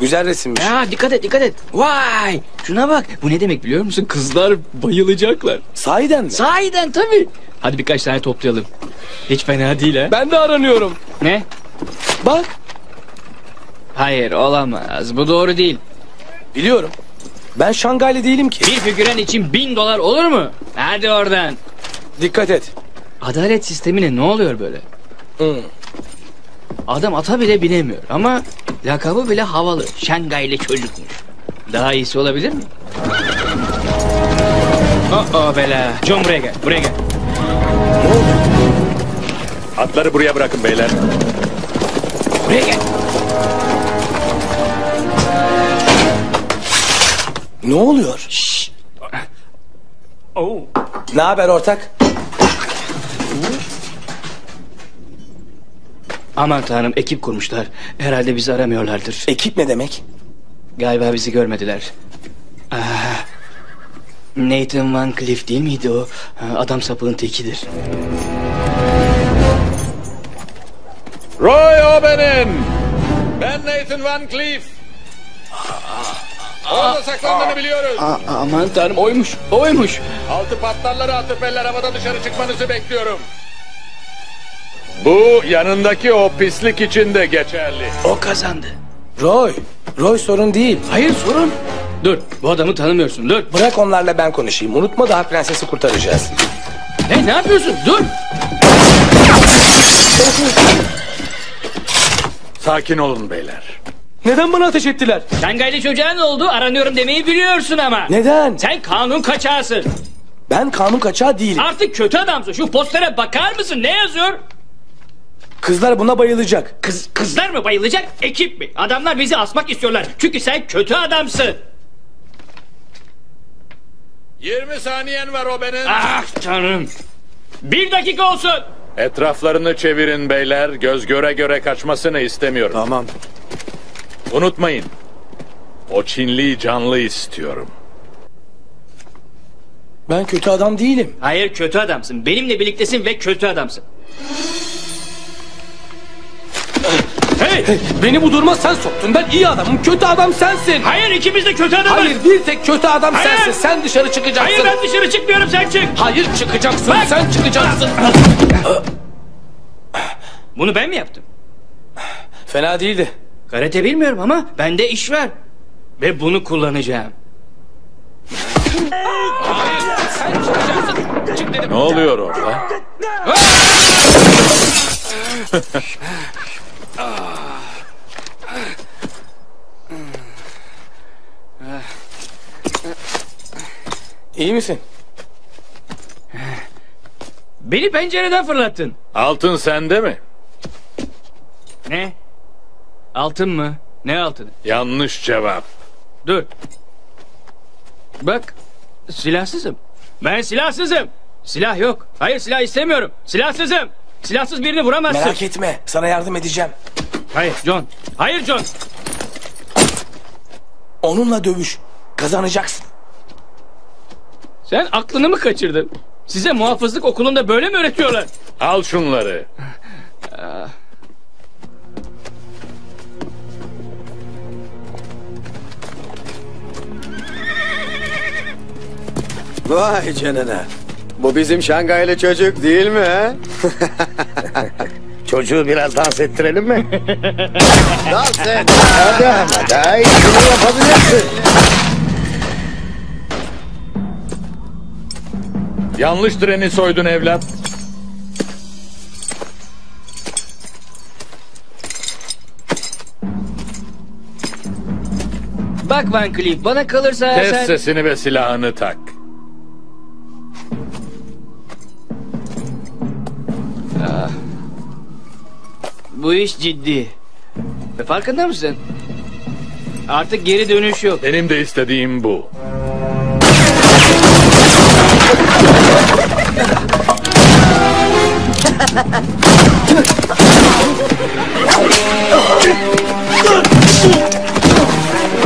Güzel resimmiş. Ya dikkat et dikkat et. Vay şuna bak. Bu ne demek biliyor musun? Kızlar bayılacaklar. Sahiden mi? Sahiden tabii. Hadi birkaç tane toplayalım. Hiç fena değil ha. Ben de aranıyorum. Ne? Bak. Hayır olamaz. Bu doğru değil. Biliyorum. Ben Şangaylı değilim ki. Bir figüren için bin dolar olur mu? Hadi oradan. Dikkat et. Adalet sistemine ne oluyor böyle? Hı. Adam ata bile binemiyor ama lakabı bile havalı. Şangaylı çocukmuş. Daha iyisi olabilir mi? Oh oh bela. John buraya gel. Buraya gel. Atları buraya bırakın beyler. Buraya gel. Ne oluyor? Şşş. Ne haber ortak? Aman tanrım ekip kurmuşlar. Herhalde bizi aramıyorlardır. Ekip ne demek? Galiba bizi görmediler. Ah, Nathan Van Cliff değil miydi o? Adam sapığın tekidir. Roy o benim. Ben Nathan Van Cleef. Orada saklandığını biliyoruz. Aa, aman tanrım oymuş. Oymuş. Altı patlarları atıp eller havada dışarı çıkmanızı bekliyorum. Bu yanındaki o pislik için de geçerli. O kazandı. Roy. Roy sorun değil. Hayır sorun. Dur bu adamı tanımıyorsun dur. Bırak onlarla ben konuşayım. Unutma daha prensesi kurtaracağız. Ne ne yapıyorsun dur. Sakin olun beyler. Neden bana ateş ettiler? Şangaylı çocuğa ne oldu aranıyorum demeyi biliyorsun ama. Neden? Sen kanun kaçağısın. Ben kanun kaçağı değilim. Artık kötü adamsın. Şu postere bakar mısın? Ne yazıyor? Kızlar buna bayılacak. Kız, kızlar mı bayılacak? Ekip mi? Adamlar bizi asmak istiyorlar. Çünkü sen kötü adamsın. 20 saniyen var o benim. Ah tanrım. Bir dakika olsun. Etraflarını çevirin beyler. Göz göre göre kaçmasını istemiyorum. Tamam. Unutmayın. O Çinliyi canlı istiyorum. Ben kötü adam değilim. Hayır kötü adamsın. Benimle birliktesin ve kötü adamsın. Beni bu duruma sen soktun. Ben iyi adamım. Kötü adam sensin. Hayır ikimiz de kötü adamız. Hayır bir tek kötü adam Hayır. sensin. Sen dışarı çıkacaksın. Hayır ben dışarı çıkmıyorum sen çık. Hayır çıkacaksın. Sen çıkacaksın. Bunu ben mi yaptım? Fena değildi. Karate bilmiyorum ama bende iş var. Ve bunu kullanacağım. Ne oluyor orada? İyi misin? Beni pencereden fırlattın. Altın sende mi? Ne? Altın mı? Ne altını? Yanlış cevap. Dur. Bak. Silahsızım. Ben silahsızım. Silah yok. Hayır silah istemiyorum. Silahsızım. Silahsız birini vuramazsın. Merak etme. Sana yardım edeceğim. Hayır John. Hayır John. Onunla dövüş. Kazanacaksın. Sen aklını mı kaçırdın? Size muhafızlık okulunda böyle mi öğretiyorlar? Al şunları. Vay canına. Bu bizim Şangaylı çocuk değil mi? Çocuğu biraz dans ettirelim mi? Dans et. Hadi ama daha iyisini yapabilirsin. Yanlış treni soydun evlat. Bak Van Cleef bana kalırsa Kes sen... sesini ve silahını tak. Ah. Bu iş ciddi. E, Farkında mısın? Artık geri dönüş yok. Benim de istediğim bu.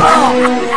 Oh!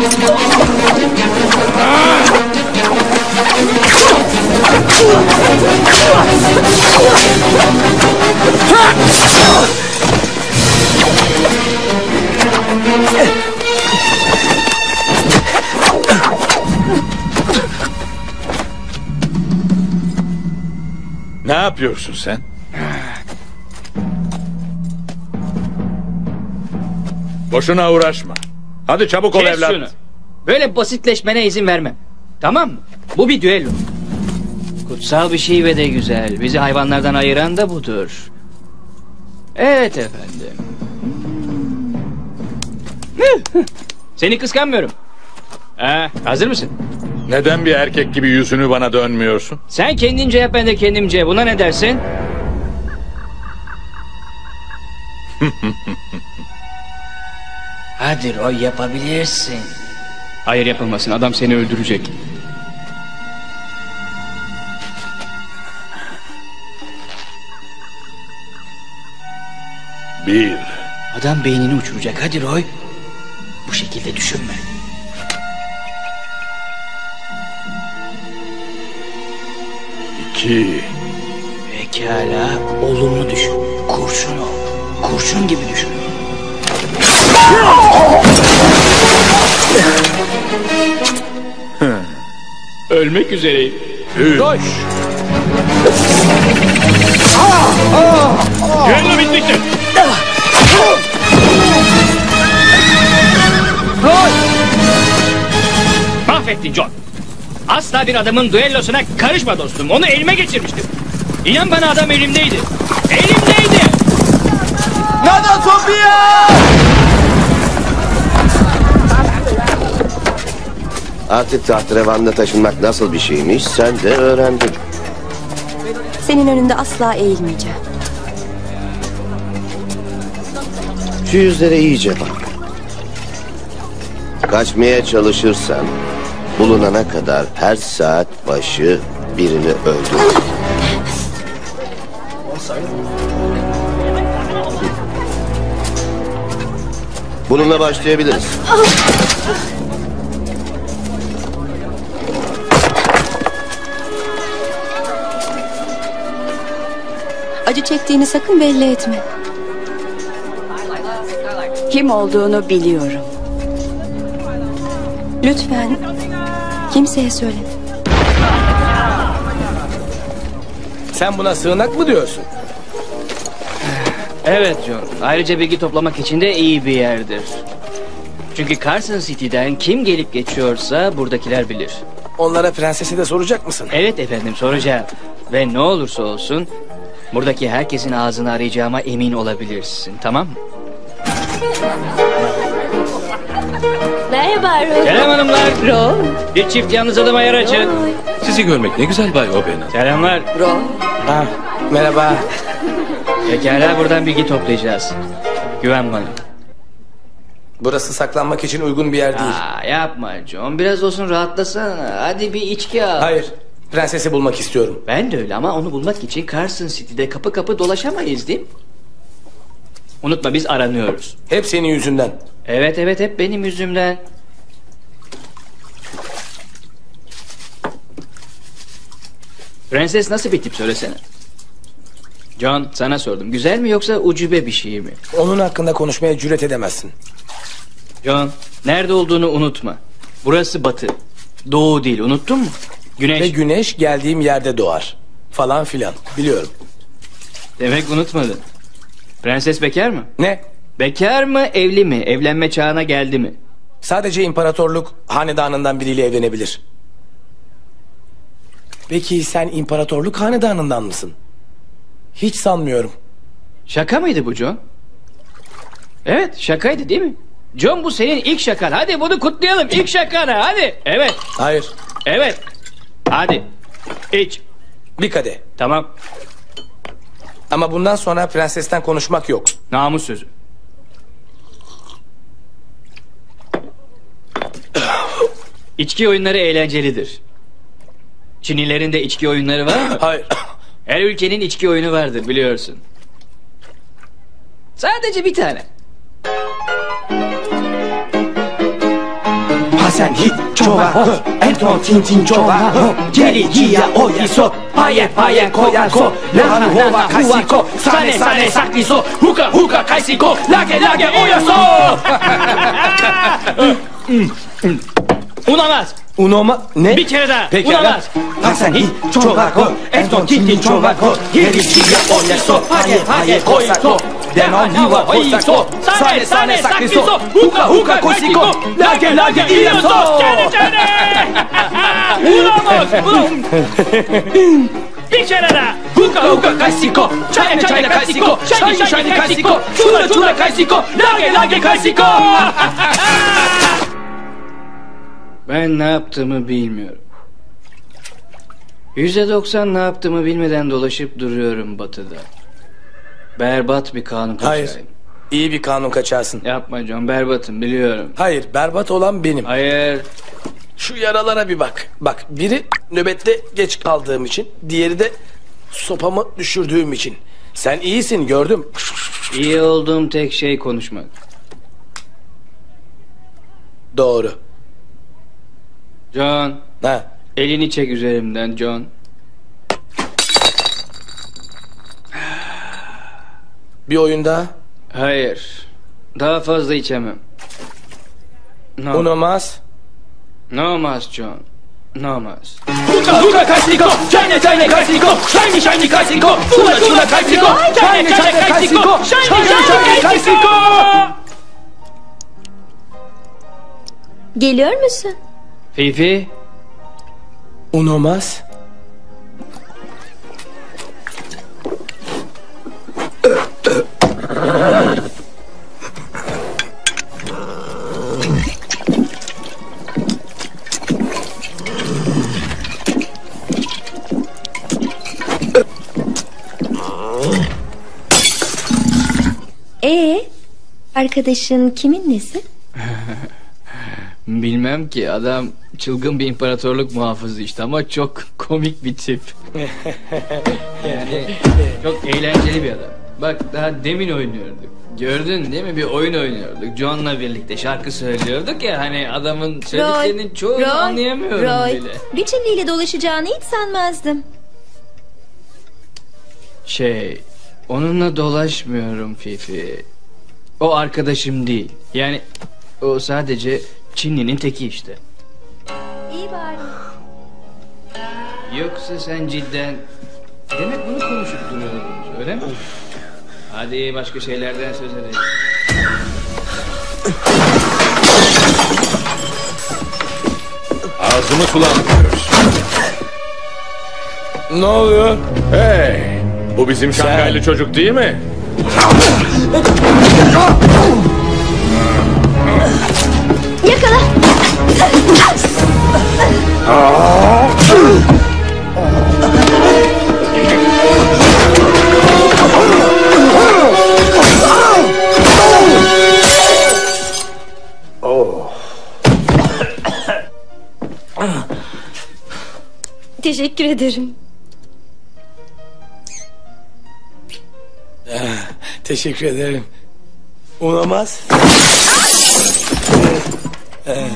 Ne yapıyorsun sen? Boşuna uğraşma. Hadi çabuk ol Kes evlat. şunu. Böyle basitleşmene izin vermem. Tamam mı? Bu bir düello. Kutsal bir şey ve de güzel. Bizi hayvanlardan ayıran da budur. Evet efendim. Seni kıskanmıyorum. Ha, hazır mısın? Neden bir erkek gibi yüzünü bana dönmüyorsun? Sen kendince yap ben de kendimce. Buna ne dersin? Hadi Roy yapabilirsin. Hayır yapılmasın. Adam seni öldürecek. Bir. Adam beynini uçuracak. Hadi Roy. Bu şekilde düşünme. iki. Pekala. Olumlu düşün. Kurşun ol. Kurşun gibi düşün. Ölmek üzereyim. Koş. Düello bitmiştir. Roy! Mahvettin John. Asla bir adamın düellosuna karışma dostum. Onu elime geçirmiştim. İnan bana adam elimdeydi. Elimdeydi. Nada Sofia! Artık tahtrevanla taşınmak nasıl bir şeymiş sen de öğrendin. Senin önünde asla eğilmeyeceğim. Şu yüzlere iyice bak. Kaçmaya çalışırsan bulunana kadar her saat başı birini öldür. Bununla başlayabiliriz. Çektiğini sakın belli etme. Kim olduğunu biliyorum. Lütfen kimseye söyleme. Sen buna sığınak mı diyorsun? Evet John. Ayrıca bilgi toplamak için de iyi bir yerdir. Çünkü Carson City'den kim gelip geçiyorsa buradakiler bilir. Onlara prensesi de soracak mısın? Evet efendim soracağım. Ve ne olursa olsun buradaki herkesin ağzını arayacağıma emin olabilirsin. Tamam mı? Merhaba Ro. Selam hanımlar. Bir çift yalnız adım ayar açın. Sizi görmek ne güzel Bay Oben'in. Selamlar. Ha, merhaba. Pekala buradan bilgi toplayacağız. Güven bana. Burası saklanmak için uygun bir yer değil. Aa, yapma John. Biraz olsun rahatlasana. Hadi bir içki al. Hayır. Prensesi bulmak istiyorum. Ben de öyle ama onu bulmak için Carson City'de kapı kapı dolaşamayız değil mi? Unutma biz aranıyoruz. Hep senin yüzünden. Evet evet hep benim yüzümden. Prenses nasıl bir tip söylesene. John sana sordum. Güzel mi yoksa ucube bir şey mi? Onun hakkında konuşmaya cüret edemezsin. John nerede olduğunu unutma. Burası batı. Doğu değil unuttun mu? Güneş. Ve güneş geldiğim yerde doğar. Falan filan. Biliyorum. Demek unutmadın. Prenses bekar mı? Ne? Bekar mı evli mi? Evlenme çağına geldi mi? Sadece imparatorluk hanedanından biriyle evlenebilir. Peki sen imparatorluk hanedanından mısın? Hiç sanmıyorum. Şaka mıydı bu John? Evet şakaydı değil mi? John bu senin ilk şakan. Hadi bunu kutlayalım. İlk şakanı hadi. Evet. Hayır. Evet. Hadi. İç. Bir kadeh. Tamam. Ama bundan sonra prensesten konuşmak yok. Namus sözü. İçki oyunları eğlencelidir. Çinilerin de içki oyunları var mı? Hayır. Her ülkenin içki oyunu vardır biliyorsun. Sadece bir tane. 戦必調和円と天神調和ジェリギアおいそ。パエパエコヤコラハホワカシコサネサネサキソフカフカカシコラゲラゲおやそ。うんうんうん。Unamaz. Unoma ne? Bir kere daha. Unamaz. Hasan tin tin çova ho Geri giya oyaso Paye paye koyaso Denon hiva oyaso Sane sane sakiso Huka huka koisiko Lage lage oyaso Unamaz. Bir kere daha. Huka huka kaisiko Çayna çayna kaisiko Shiny shiny kaisiko Çula çula kaisiko Lage lage kaisiko Ben ne yaptığımı bilmiyorum. Yüzde doksan ne yaptığımı bilmeden dolaşıp duruyorum batıda. Berbat bir kanun kaçağıyım. Hayır. İyi bir kanun kaçarsın. Yapma John berbatım biliyorum. Hayır berbat olan benim. Hayır. Şu yaralara bir bak. Bak biri nöbette geç kaldığım için. Diğeri de sopamı düşürdüğüm için. Sen iyisin gördüm. İyi olduğum tek şey konuşmak. Doğru. John. Ha. Elini çek üzerimden John. Bir oyun daha. Hayır. Daha fazla içemem. No. Uno más. No mas John. No Shiny shiny Shiny shiny kaisiko Geliyor musun? Fifi. Uno más. Ee, arkadaşın kimin nesi? Bilmem ki adam çılgın bir imparatorluk muhafızı işte ama çok komik bir tip. Yani çok eğlenceli bir adam. Bak daha demin oynuyorduk. Gördün değil mi bir oyun oynuyorduk. John'la birlikte şarkı söylüyorduk ya hani adamın söylediklerinin çoğunu Roy, anlayamıyorum Roy, bile. Bir Çinliyle dolaşacağını hiç sanmazdım. Şey onunla dolaşmıyorum Fifi. O arkadaşım değil. Yani o sadece Çinli'nin teki işte. İyi bari. Yoksa sen cidden... Demek bunu konuşup duruyordunuz öyle mi? Hadi başka şeylerden söz edelim. Ağzımı sulandırıyoruz. Ne oluyor? Hey! Bu bizim Şangaylı çocuk değil mi? Yakala. Teşekkür ederim. Ah, Teşekkür ederim. Unamaz.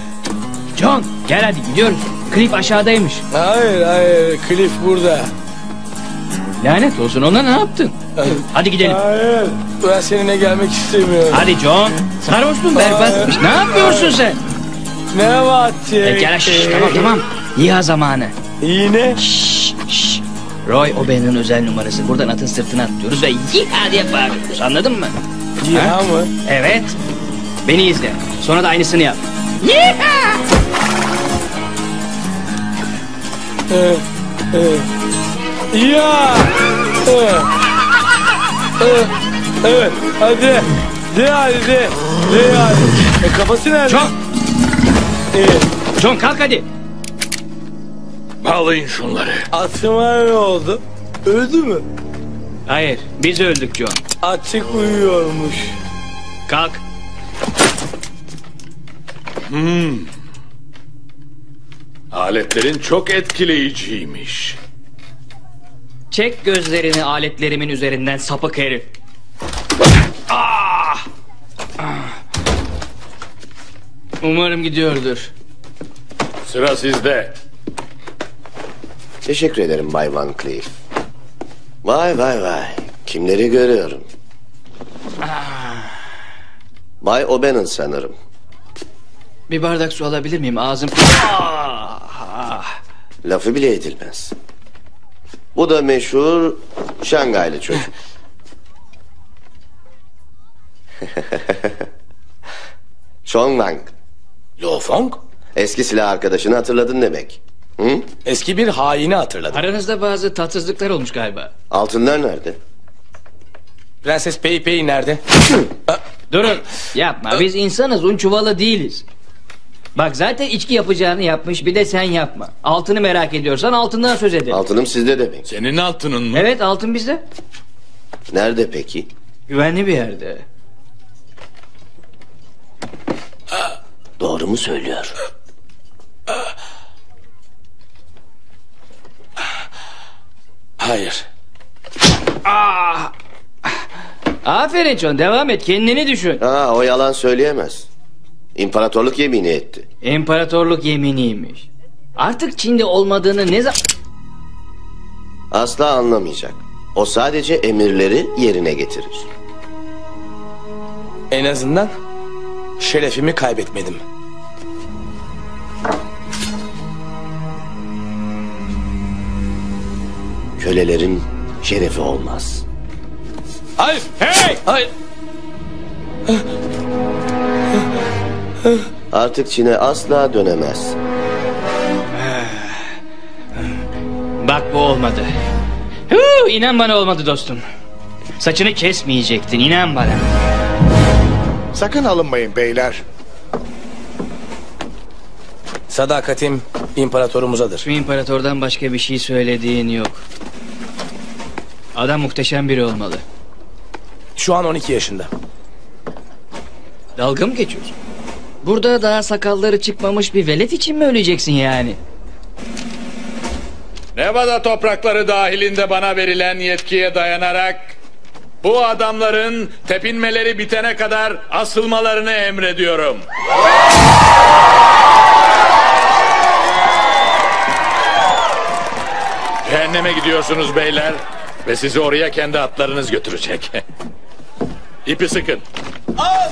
John gel hadi gidiyoruz. Cliff aşağıdaymış. Hayır hayır Cliff burada. Lanet olsun ona ne yaptın? Hadi gidelim. Hayır ben seninle gelmek istemiyorum. Hadi John. Sarhoşsun berbatmış. Ne yapıyorsun sen? Ne var E, gel şş, tamam tamam. Yiha zamanı. Yine? Şşş, şşş. Roy o benim özel numarası. Buradan atın sırtına atlıyoruz ve yiha diye bağırıyoruz. Anladın mı? Yiha Ha? mı? Evet. Beni izle. Sonra da aynısını yap. Yiha! Ee, e, Ya. Ee, ee, Evet hadi. De hadi de. De hadi. E, kafası nerede? John. Ee, John kalk hadi. Bağlayın şunları. Atıma ne oldu? Öldü mü? Hayır biz öldük John. Açık uyuyormuş. Kalk. Hmm. Aletlerin çok etkileyiciymiş. Çek gözlerini aletlerimin üzerinden sapık herif. Ah! Ah! Umarım gidiyordur. Sıra sizde. Teşekkür ederim Bay Van Cleef. Vay vay vay. Kimleri görüyorum. Bay O'Bannon sanırım. Bir bardak su alabilir miyim? Ağzım... Ah! Lafı bile edilmez. Bu da meşhur Şangaylı çocuk. Chong Wang. Lo Fong? Eski silah arkadaşını hatırladın demek. Hı? Eski bir haini hatırladım. Aranızda bazı tatsızlıklar olmuş galiba. Altınlar nerede? Prenses Pei Pei nerede? Durun yapma biz insanız un çuvalı değiliz. Bak zaten içki yapacağını yapmış bir de sen yapma. Altını merak ediyorsan altından söz edelim. Altınım sizde demek. Senin altının mı? Evet altın bizde. Nerede peki? Güvenli bir yerde. Doğru mu söylüyor? Hayır. Ah! Aferin John devam et kendini düşün. Ha, o yalan söyleyemez. İmparatorluk yemini etti. İmparatorluk yeminiymiş. Artık Çin'de olmadığını ne zaman... Asla anlamayacak. O sadece emirleri yerine getirir. En azından şerefimi kaybetmedim. Kölelerin şerefi olmaz. Hayır. Hey! Hayır. Artık Çin'e asla dönemez. Bak bu olmadı. Huu, inan bana olmadı dostum. Saçını kesmeyecektin inan bana. Sakın alınmayın beyler. Sadakatim imparatorumuzadır. Şu imparatordan başka bir şey söylediğin yok. Adam muhteşem biri olmalı. Şu an 12 yaşında. Dalga mı geçiyorsun? Burada daha sakalları çıkmamış bir velet için mi öleceksin yani? Nevada toprakları dahilinde bana verilen yetkiye dayanarak bu adamların tepinmeleri bitene kadar asılmalarını emrediyorum. Cehenneme gidiyorsunuz beyler ve sizi oraya kendi atlarınız götürecek. İpi sıkın. Hey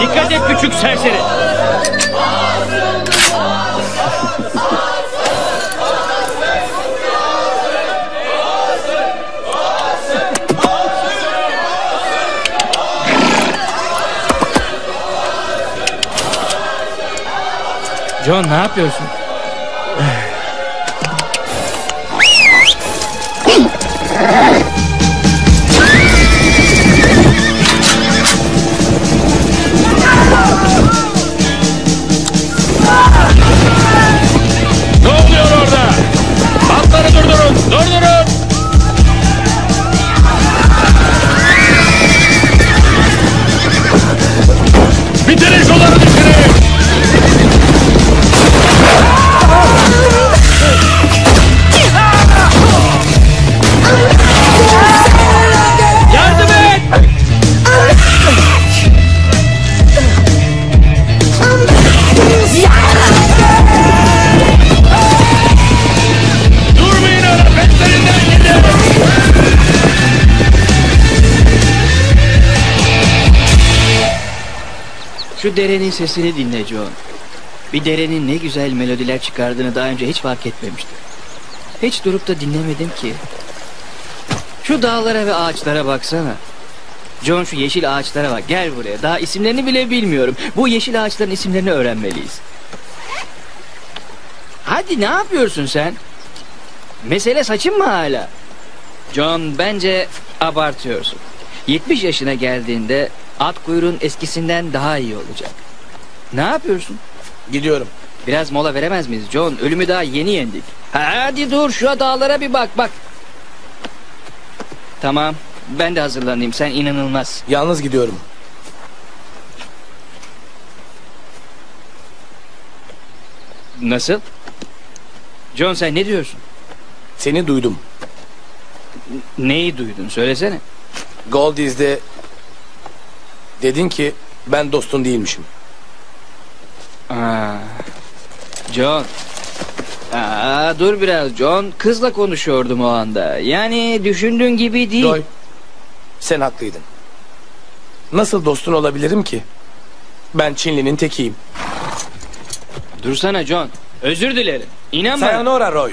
dikkat et küçük serseri. John ne yapıyorsun? Şu derenin sesini dinle John. Bir derenin ne güzel melodiler çıkardığını daha önce hiç fark etmemiştim. Hiç durup da dinlemedim ki. Şu dağlara ve ağaçlara baksana. John şu yeşil ağaçlara bak gel buraya. Daha isimlerini bile bilmiyorum. Bu yeşil ağaçların isimlerini öğrenmeliyiz. Hadi ne yapıyorsun sen? Mesele saçın mı hala? John bence abartıyorsun. 70 yaşına geldiğinde at kuyruğun eskisinden daha iyi olacak. Ne yapıyorsun? Gidiyorum. Biraz mola veremez miyiz John? Ölümü daha yeni yendik. Hadi dur şu dağlara bir bak bak. Tamam ben de hazırlanayım sen inanılmaz. Yalnız gidiyorum. Nasıl? John sen ne diyorsun? Seni duydum. Neyi duydun söylesene. Goldies'de dedin ki ben dostun değilmişim. Aa, John. Aa, dur biraz John. Kızla konuşuyordum o anda. Yani düşündüğün gibi değil. Roy, sen haklıydın. Nasıl dostun olabilirim ki? Ben Çinli'nin tekiyim. Dursana John. Özür dilerim. İnan bana. Sayonara Roy.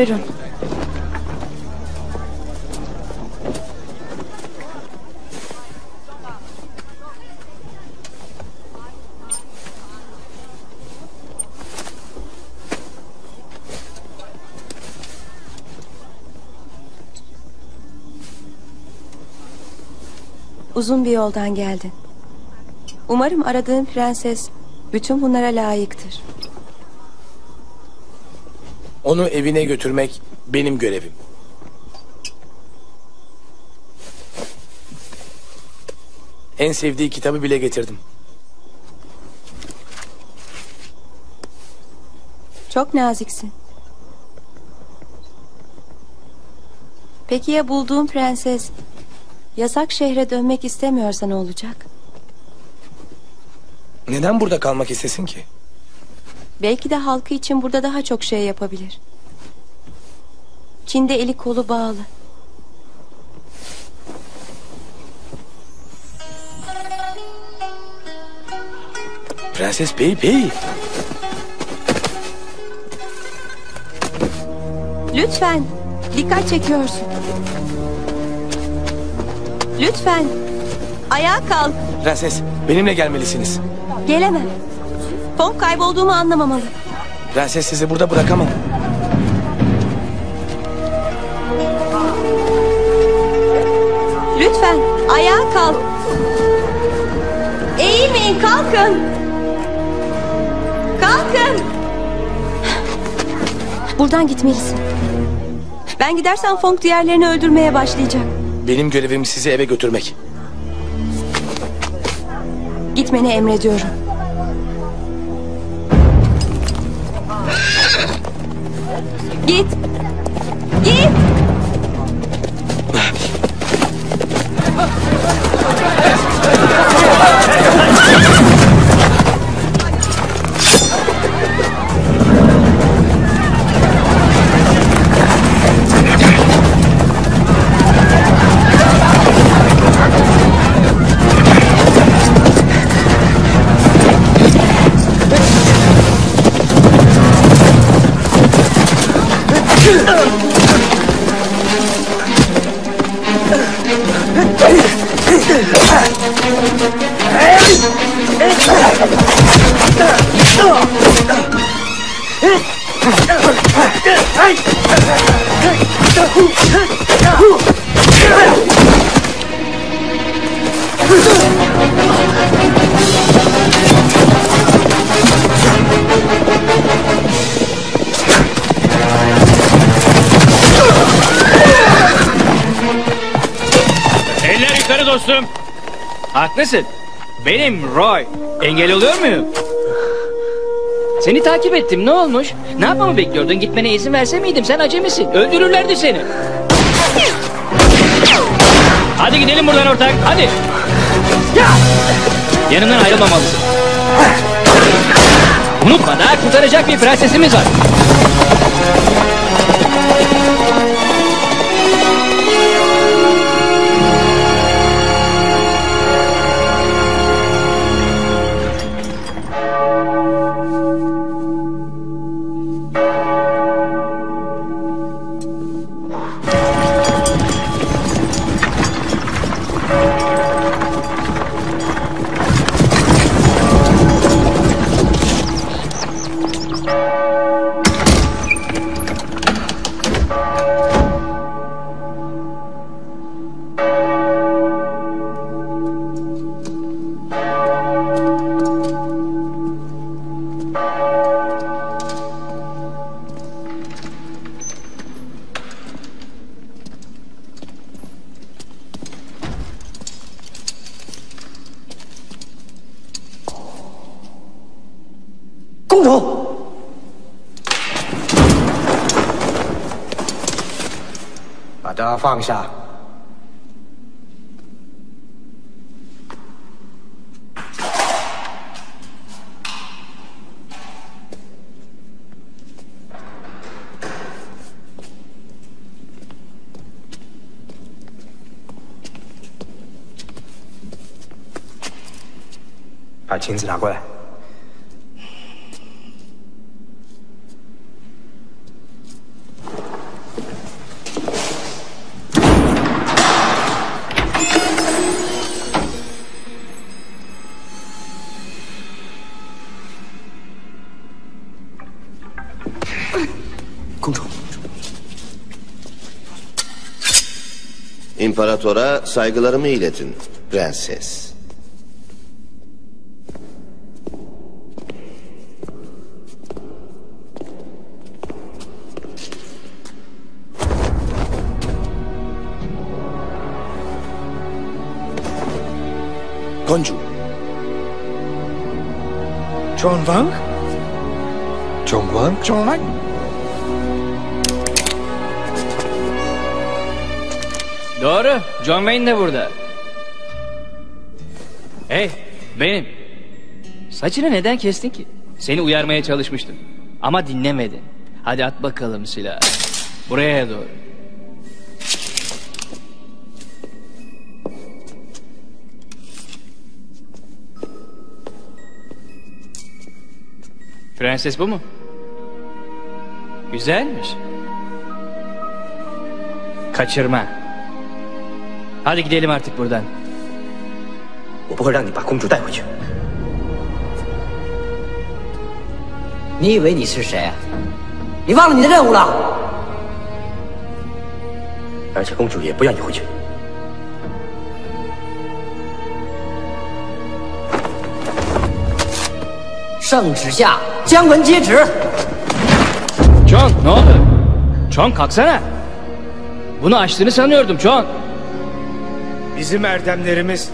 Buyurun. Uzun bir yoldan geldin. Umarım aradığın prenses bütün bunlara layıktır. Onu evine götürmek benim görevim. En sevdiği kitabı bile getirdim. Çok naziksin. Peki ya bulduğun prenses yasak şehre dönmek istemiyorsa ne olacak? Neden burada kalmak istesin ki? Belki de halkı için burada daha çok şey yapabilir. Çin'de eli kolu bağlı. Prenses Pei Pei. Lütfen dikkat çekiyorsun. Lütfen ayağa kalk. Prenses benimle gelmelisiniz. Gelemem. Fong kaybolduğumu anlamamalı. Prenses sizi burada bırakamam. Lütfen ayağa kalk. Eğilmeyin kalkın. Kalkın. Buradan gitmelisin. Ben gidersem Fong diğerlerini öldürmeye başlayacak. Benim görevim sizi eve götürmek. Gitmeni emrediyorum. Git. Haklısın. Benim Roy. Engel oluyor muyum? Seni takip ettim ne olmuş? Ne yapmamı bekliyordun? Gitmene izin verse miydim? Sen acemisin. Öldürürlerdi seni. Hadi gidelim buradan ortak. Hadi. Yanımdan ayrılmamalısın. Unutma daha kurtaracak bir prensesimiz var. 把裙子拿过来。公主， İmparatora saygılarımı iletin, prenses. John Wang? John Wang? John Wang? Doğru. John Wayne de burada. Hey benim. Saçını neden kestin ki? Seni uyarmaya çalışmıştım. Ama dinlemedin. Hadi at bakalım silahı. Buraya doğru. Prenses bu mu? Güzelmiş. Kaçırma. Hadi gidelim artık buradan. 我不会让你把公主带回去。你以为你是谁啊？你忘了你的任务了？而且公主也不让你回去。 圣旨下，姜文接旨。 John ne oldu? John kalksana. Bunu açtığını sanıyordum John. Bizim erdemlerimiz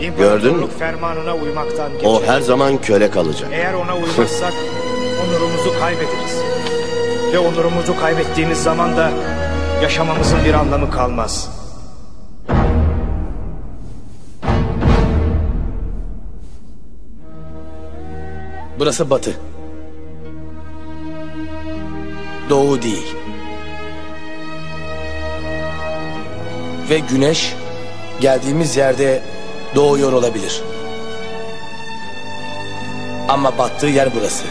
Gördün mü? imparatorluk fermanına uymaktan geçer. O her zaman köle kalacak. Eğer ona uymazsak onurumuzu kaybederiz. Ve onurumuzu kaybettiğimiz zaman da yaşamamızın bir anlamı kalmaz. Burası batı. Doğu değil. Ve güneş geldiğimiz yerde doğuyor olabilir. Ama battığı yer burası.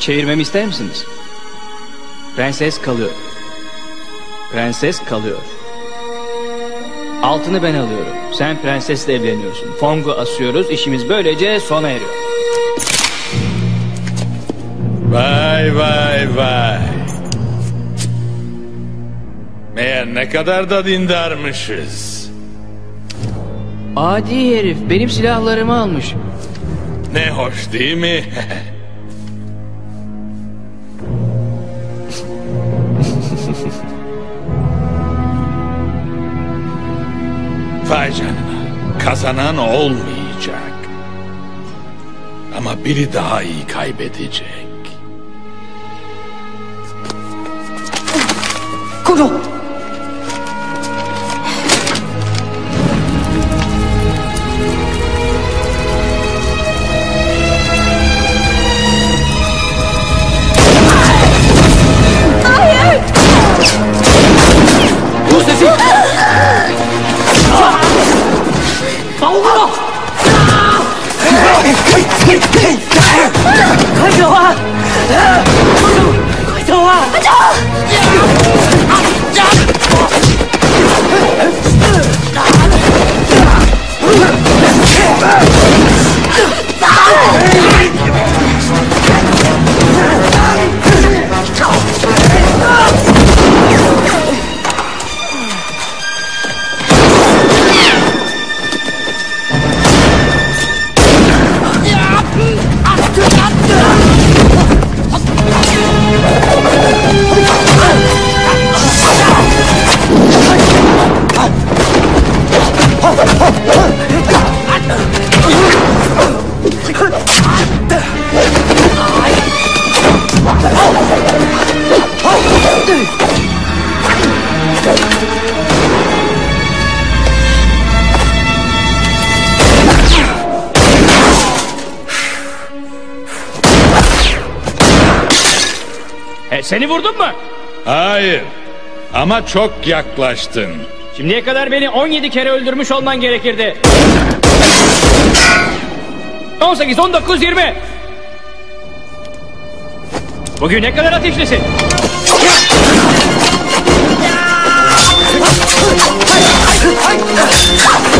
Çevirmemi ister misiniz? Prenses kalıyor. Prenses kalıyor. Altını ben alıyorum. Sen prensesle evleniyorsun. Fongu asıyoruz. İşimiz böylece sona eriyor. Vay vay vay. Meğer ne kadar da dindarmışız. Adi herif benim silahlarımı almış. Ne hoş değil mi? Kazanan olmayacak. Ama biri daha iyi kaybedecek. 公 Hayır. Ama çok yaklaştın. Şimdiye kadar beni 17 kere öldürmüş olman gerekirdi. 18, 19, 20. Bugün ne kadar ateşlisin? Hayır, hayır, hayır.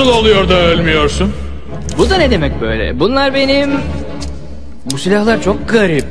Nasıl oluyor da ölmüyorsun? Bu da ne demek böyle? Bunlar benim... Bu silahlar çok garip.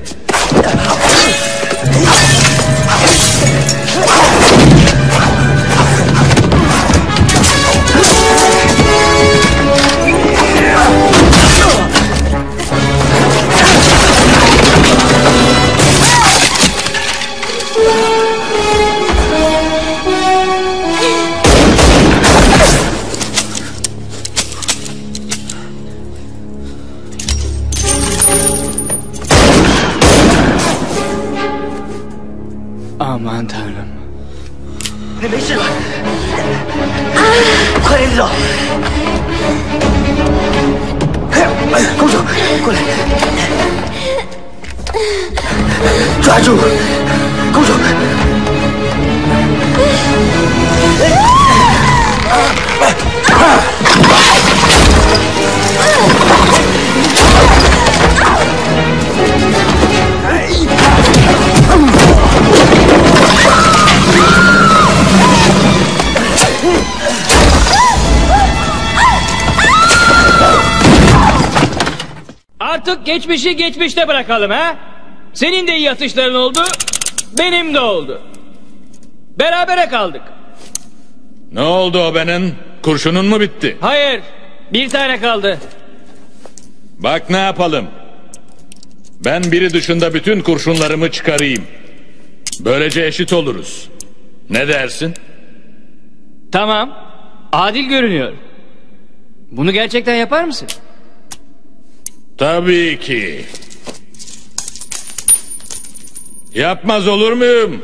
哎呀！哎，公主，过来，抓住，公主，快，快！！Artık geçmişi geçmişte bırakalım ha? Senin de iyi atışların oldu, benim de oldu. Berabere kaldık. Ne oldu o benim? Kurşunun mu bitti? Hayır, bir tane kaldı. Bak ne yapalım. Ben biri dışında bütün kurşunlarımı çıkarayım. Böylece eşit oluruz. Ne dersin? Tamam, adil görünüyor. Bunu gerçekten yapar mısın? Tabii ki. Yapmaz olur muyum?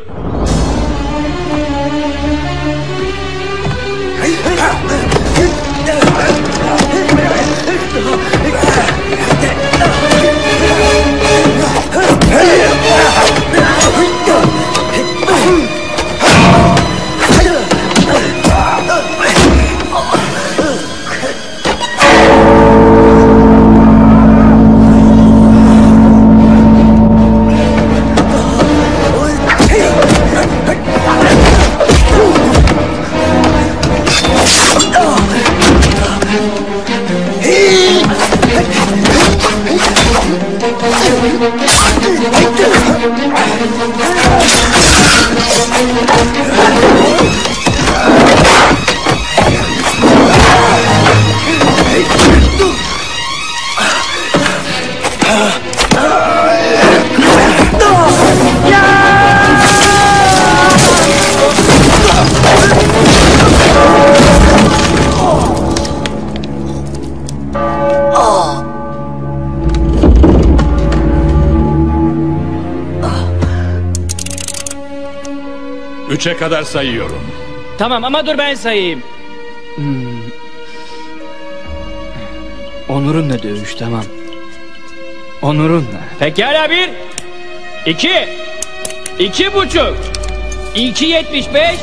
Üçe kadar sayıyorum. Tamam ama dur ben sayayım. Hmm. Onurunla dövüş tamam. Onurunla. Pekala bir. iki, iki buçuk. iki yetmiş beş.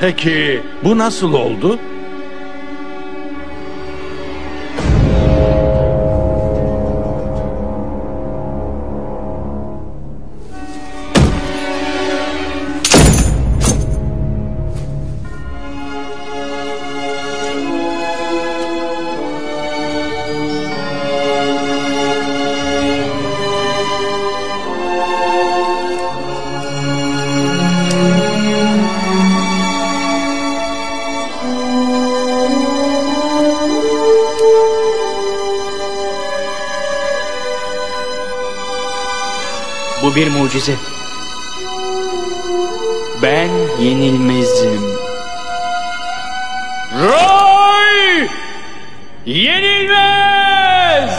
Peki bu nasıl oldu? bir mucize. Ben yenilmezim. Roy! Yenilmez!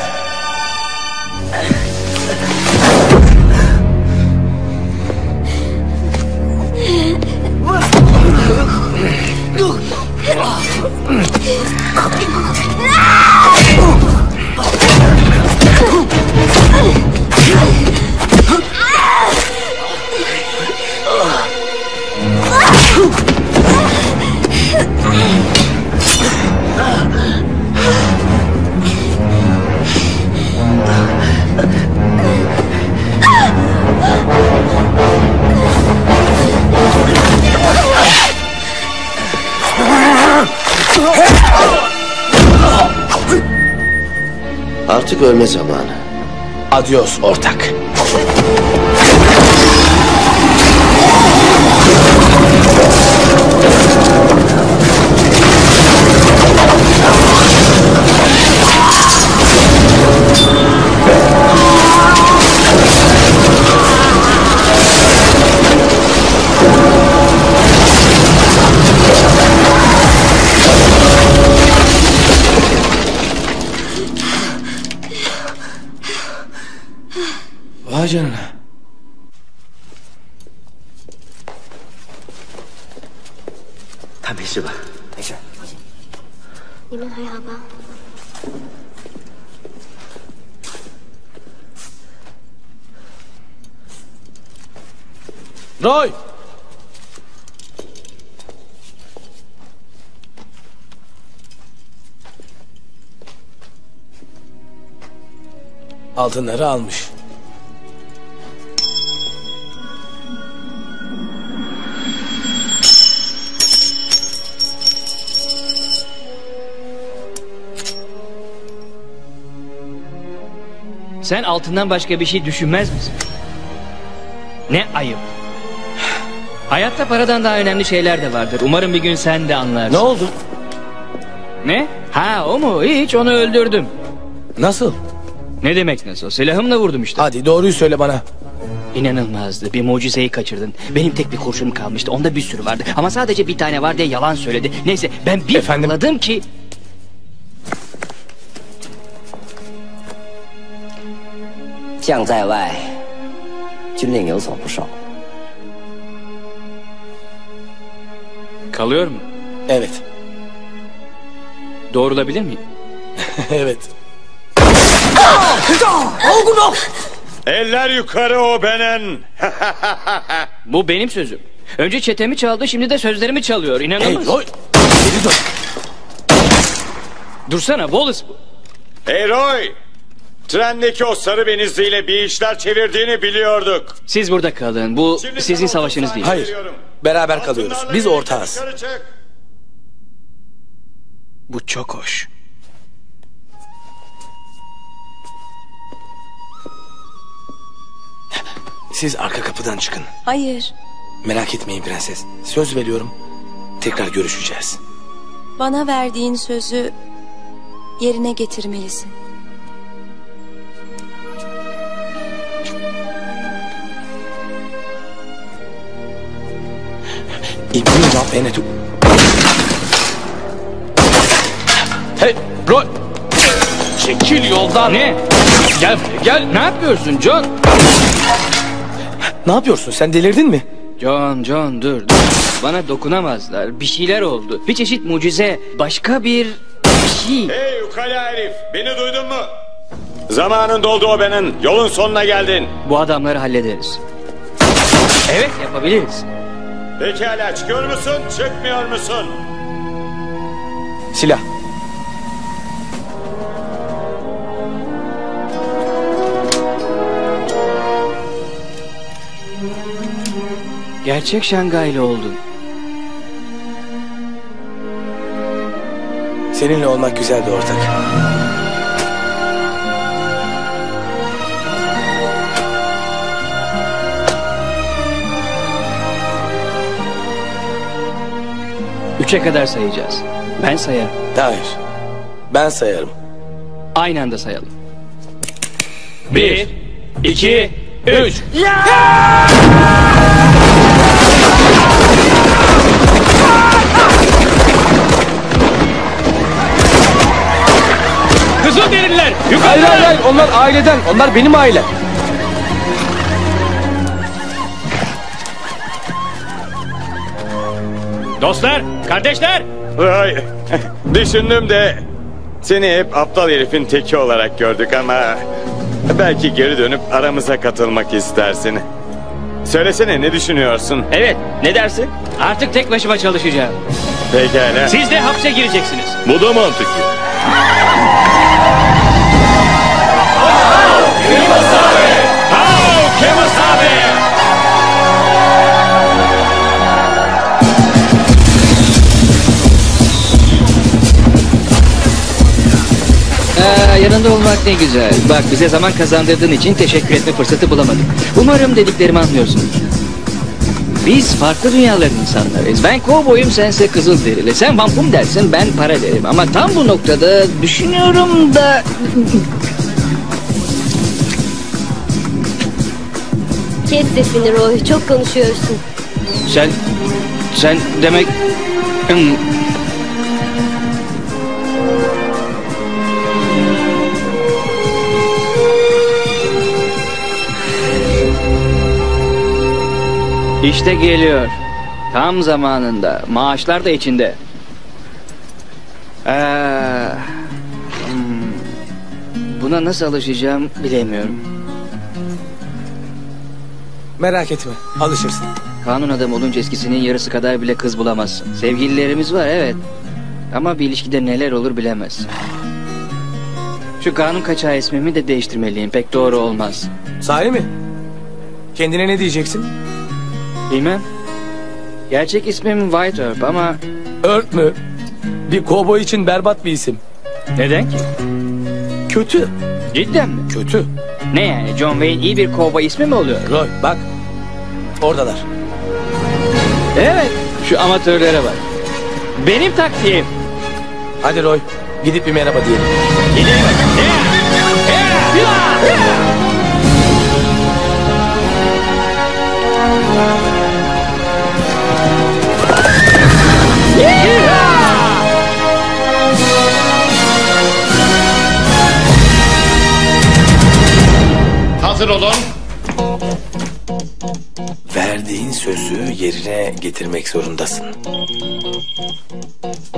Ah! Artık ölme zamanı. Adios ortak. Roy! Altınları almış. Sen altından başka bir şey düşünmez misin? Ne ayıp. Hayatta paradan daha önemli şeyler de vardır. Umarım bir gün sen de anlarsın. Ne oldu? Ne? Ha o mu? Hiç onu öldürdüm. Nasıl? Ne demek nasıl? Silahımla vurdum işte. Hadi doğruyu söyle bana. İnanılmazdı. Bir mucizeyi kaçırdın. Benim tek bir kurşunum kalmıştı. Onda bir sürü vardı. Ama sadece bir tane var diye yalan söyledi. Neyse ben bir fırladım ki... 将在外，军令有所不受。 Kalıyor mu? Evet. Doğrulabilir miyim? evet. Eller yukarı o benen. Bu benim sözüm. Önce çetemi çaldı şimdi de sözlerimi çalıyor. İnanılmaz. Hey, Roy! Geri dön. Dursana Wallace bu. Hey Roy! Trendeki o sarı benizliyle bir işler çevirdiğini biliyorduk. Siz burada kalın. Bu sizin savaşınız değil. Hayır. Beraber kalıyoruz. Biz ortağız. Bu çok hoş. Siz arka kapıdan çıkın. Hayır. Merak etmeyin prenses. Söz veriyorum. Tekrar görüşeceğiz. Bana verdiğin sözü yerine getirmelisin. İbni la penetu. Hey Roy! Çekil yoldan. Ne? Gel gel. Ne yapıyorsun John? Ne yapıyorsun sen delirdin mi? John, John dur, dur. Bana dokunamazlar. Bir şeyler oldu. Bir çeşit mucize. Başka bir şey. Hey ukala herif beni duydun mu? Zamanın doldu o benin. Yolun sonuna geldin. Bu adamları hallederiz. Evet yapabiliriz. Pekala çıkıyor musun çıkmıyor musun? Silah. Gerçek Şangaylı oldun. Seninle olmak güzeldi ortak. Üçe kadar sayacağız. Ben sayarım. Hayır. Ben sayarım. Aynı anda sayalım. Bir, iki, üç. Kızılderililer yukarı! Hayır hayır hayır onlar aileden. Onlar benim ailem. Dostlar, kardeşler. Vay, düşündüm de seni hep aptal herifin teki olarak gördük ama belki geri dönüp aramıza katılmak istersin. Söylesene ne düşünüyorsun? Evet, ne dersin? Artık tek başıma çalışacağım. Pekala. Siz de hapse gireceksiniz. Bu da mantıklı. Ee, yanında olmak ne güzel. Bak bize zaman kazandırdığın için teşekkür etme fırsatı bulamadık. Umarım dediklerimi anlıyorsun. Biz farklı dünyaların insanlarıyız. Ben kovboyum, sense kızıl derili. Sen vampum dersin, ben para derim. Ama tam bu noktada düşünüyorum da... Kes sesini Roy. Çok konuşuyorsun. Sen... Sen demek... İşte geliyor. Tam zamanında. Maaşlar da içinde. Ee, hmm, buna nasıl alışacağım bilemiyorum. Merak etme alışırsın. Kanun adam olunca eskisinin yarısı kadar bile kız bulamazsın. Sevgililerimiz var evet. Ama bir ilişkide neler olur bilemezsin. Şu kanun kaçağı ismimi de değiştirmeliyim. Pek doğru olmaz. Sahi mi? Kendine ne diyeceksin? Bilmem. Gerçek ismim White Earp ama... Earp mü? Bir kovboy için berbat bir isim. Neden ki? Kötü. Cidden mi? Kötü. Ne yani John Wayne iyi bir kovboy ismi mi oluyor? Roy bak. Oradalar. Evet. Şu amatörlere bak. Benim taktiğim. Hadi Roy gidip bir merhaba diyelim. Hazır olun. Verdiğin sözü yerine getirmek zorundasın.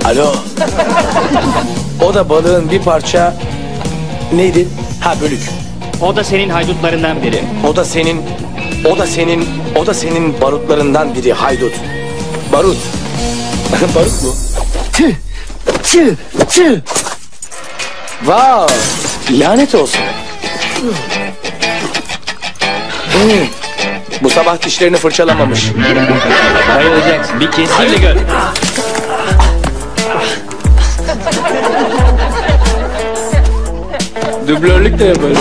Alo. o da balığın bir parça neydi? Ha bölük. O da senin haydutlarından biri. O da senin o da senin o da senin barutlarından biri haydut. Barut. Barut mu? Tüh. Tüh. Tüh. Wow. Lanet olsun. Hmm. Bu sabah dişlerini fırçalamamış. Bayılacaksın. Bir kesin de gör. Dublörlük de yaparım.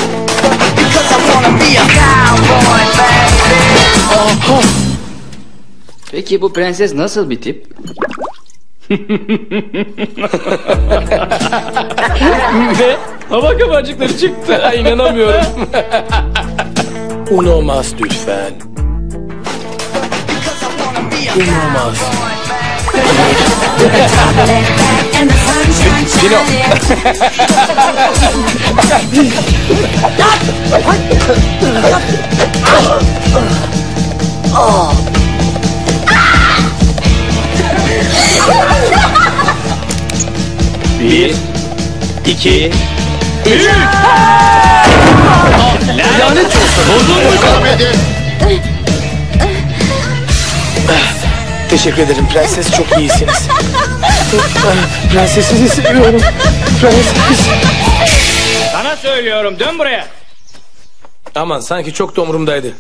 Peki bu prenses nasıl bir tip? ne? Hava kabarcıkları çıktı. İnanamıyorum. Uno mas lütfen. Uno mas. Cino. Bir, iki, üç. Lanet olsun. Teşekkür ederim prenses çok iyisiniz. Prensesini seviyorum. Prenses. Sana söylüyorum dön buraya. Aman sanki çok da umurumdaydı.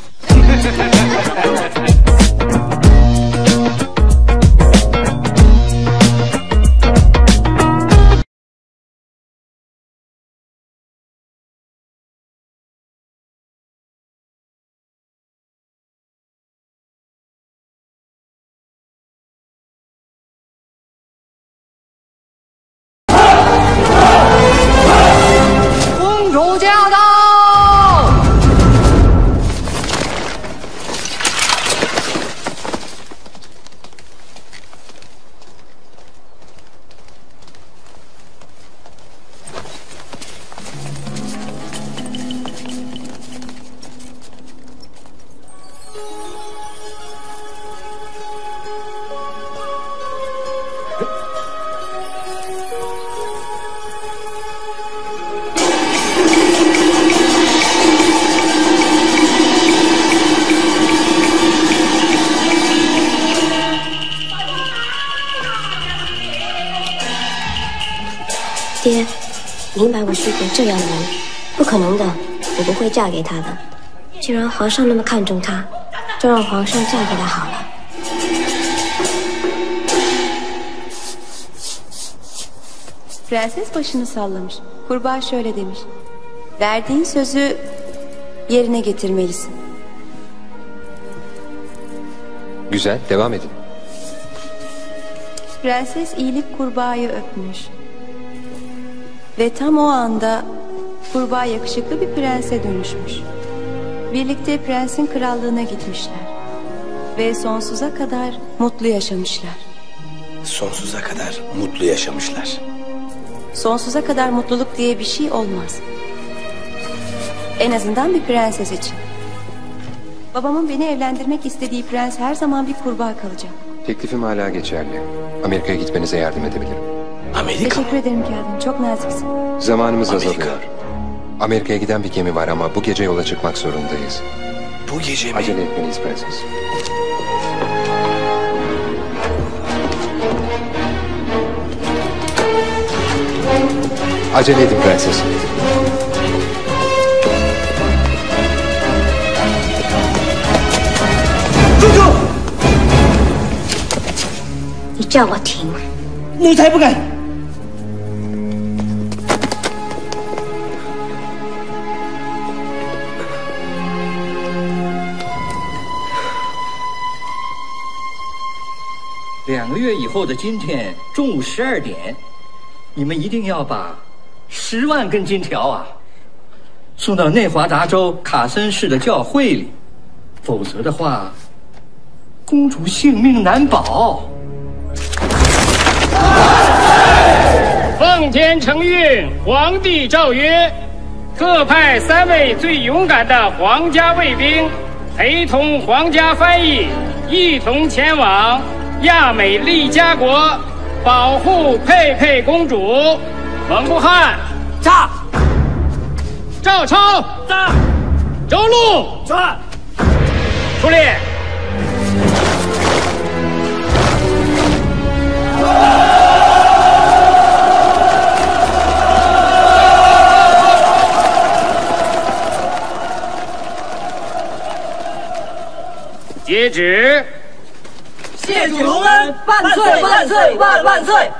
给他的。既然皇上那么看重他，就让皇上嫁给他好了。 Prenses başını sallamış. Kurbağa şöyle demiş. Verdiğin sözü yerine getirmelisin. Güzel, devam edin. Prenses eğilip kurbağayı öpmüş. Ve tam o anda kurbağa yakışıklı bir prense dönüşmüş. Birlikte prensin krallığına gitmişler. Ve sonsuza kadar mutlu yaşamışlar. Sonsuza kadar mutlu yaşamışlar. Sonsuza kadar mutluluk diye bir şey olmaz. En azından bir prenses için. Babamın beni evlendirmek istediği prens her zaman bir kurbağa kalacak. Teklifim hala geçerli. Amerika'ya gitmenize yardım edebilirim. Teşekkür ederim Kevin. Çok naziksin. Zamanımız azalıyor. Amerika'ya giden bir gemi var ama bu gece yola çıkmak zorundayız. Bu gece mi? Acele etmeliyiz prenses. Acele edin prenses. 住手！你叫我停。奴才不敢。 两个月以后的今天中午十二点，你们一定要把十万根金条啊送到内华达州卡森市的教会里，否则的话，公主性命难保。奉天承运，皇帝诏曰：特派三位最勇敢的皇家卫兵，陪同皇家翻译，一同前往亚美利加国，保护佩佩公主。蒙古汉，炸！赵超，炸！周路，炸！出列。接旨。谢主隆恩，万岁万岁万万岁！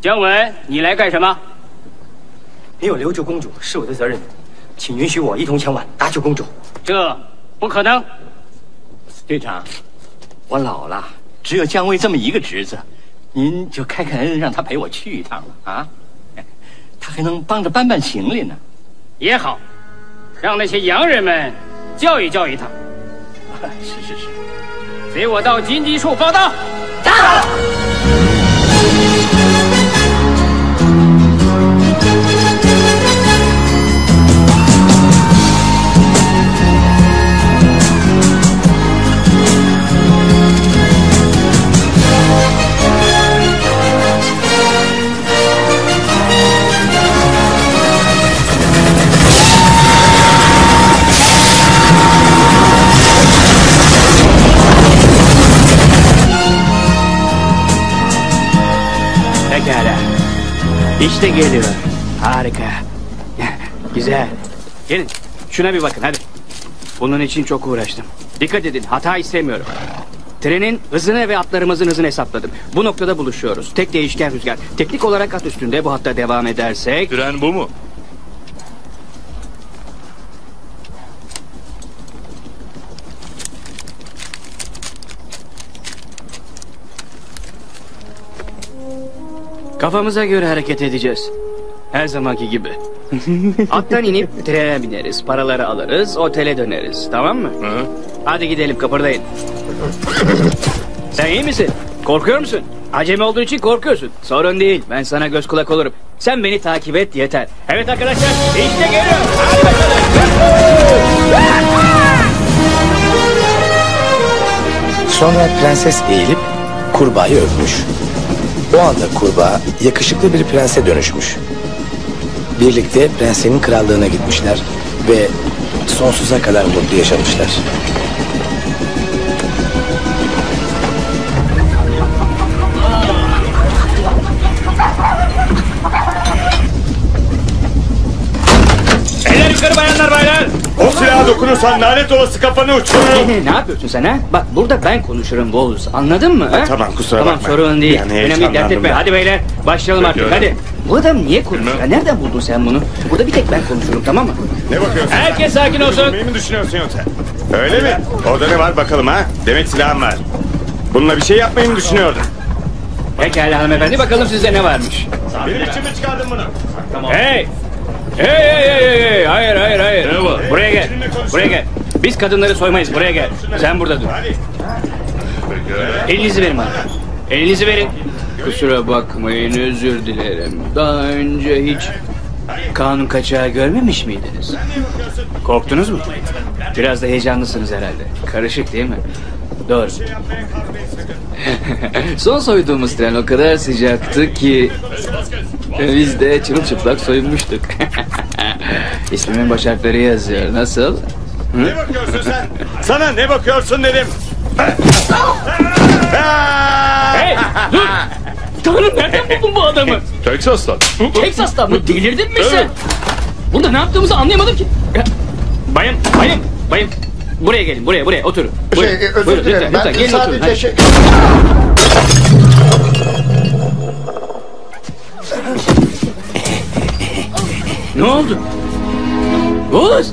姜文，你来干什么？没有留住公主是我的责任，请允许我一同前往搭救公主。这不可能。队长，我老了，只有姜维这么一个侄子，您就开开恩让他陪我去一趟了啊？他还能帮着搬搬行李呢。也好，让那些洋人们教育教育他。是是是。随我到紧急处报道。打 İşte geliyor. Harika. Güzel. Gelin. Şuna bir bakın hadi. Bunun için çok uğraştım. Dikkat edin hata istemiyorum. Trenin hızını ve atlarımızın hızını hesapladım. Bu noktada buluşuyoruz. Tek değişken rüzgar. Teknik olarak at üstünde bu hatta devam edersek... Tren bu mu? Kafamıza göre hareket edeceğiz. Her zamanki gibi. Attan inip trene bineriz, paraları alırız, otele döneriz. Tamam mı? Hadi gidelim, kıpırdayın. Sen iyi misin? Korkuyor musun? Acemi olduğu için korkuyorsun. Sorun değil, ben sana göz kulak olurum. Sen beni takip et yeter. Evet arkadaşlar, işte geliyor. Hadi bakalım. Sonra prenses eğilip kurbağayı öpmüş. O anda kurbağa yakışıklı bir prense dönüşmüş. Birlikte prensenin krallığına gitmişler ve sonsuza kadar mutlu yaşamışlar. Dokunursan lanet olası kafanı uçururum. ne yapıyorsun sen ha? Bak burada ben konuşurum Boğuz. Anladın mı? Ha? Tamam, kusura tamam, bakma. sorun değil. An Önemli dert etme. ben. Hadi beyler başlayalım Peki, artık öyle. hadi. Bu adam niye konuşuyor? Ya Nereden buldun sen bunu? Burada bir tek ben konuşurum tamam mı? Ne bakıyorsun? Herkes sen? sakin olsun. Öldürmeyi mi düşünüyorsun yoksa? Öyle mi? Orada ne var bakalım ha? Demek silahın var. Bununla bir şey yapmayı mı düşünüyordun? Pekala hanımefendi bakalım sizde ne varmış. Benim için mi çıkardın bunu? Hey! Hey hey hey hey hey! Hayır hayır hayır. Ne var? Buraya gel. Buraya gel. Biz kadınları soymayız. Buraya gel. Sen burada dur. Elinizi verin bana. Elinizi verin. Kusura bakmayın özür dilerim. Daha önce hiç kanun kaçağı görmemiş miydiniz? Korktunuz mu? Biraz da heyecanlısınız herhalde. Karışık değil mi? Doğru. Son soyduğumuz tren o kadar sıcaktı ki biz de çırılçıplak soyunmuştuk. İsmimin baş harfleri yazıyor. Nasıl? Ne bakıyorsun sen? Sana ne bakıyorsun dedim. Hey dur! Tanrım nereden buldun bu adamı? Texas'tan. Texas'tan mı? Delirdin mi sen? Burada ne yaptığımızı anlayamadım ki. Bayım, bayım, bayım. Buraya gelin, buraya, buraya oturun. Buyurun, Şey, özür buyurun, dilerim. lütfen, Ben lütfen, gelin oturun. sadece hadi. şey... Ne oldu? Oğuz,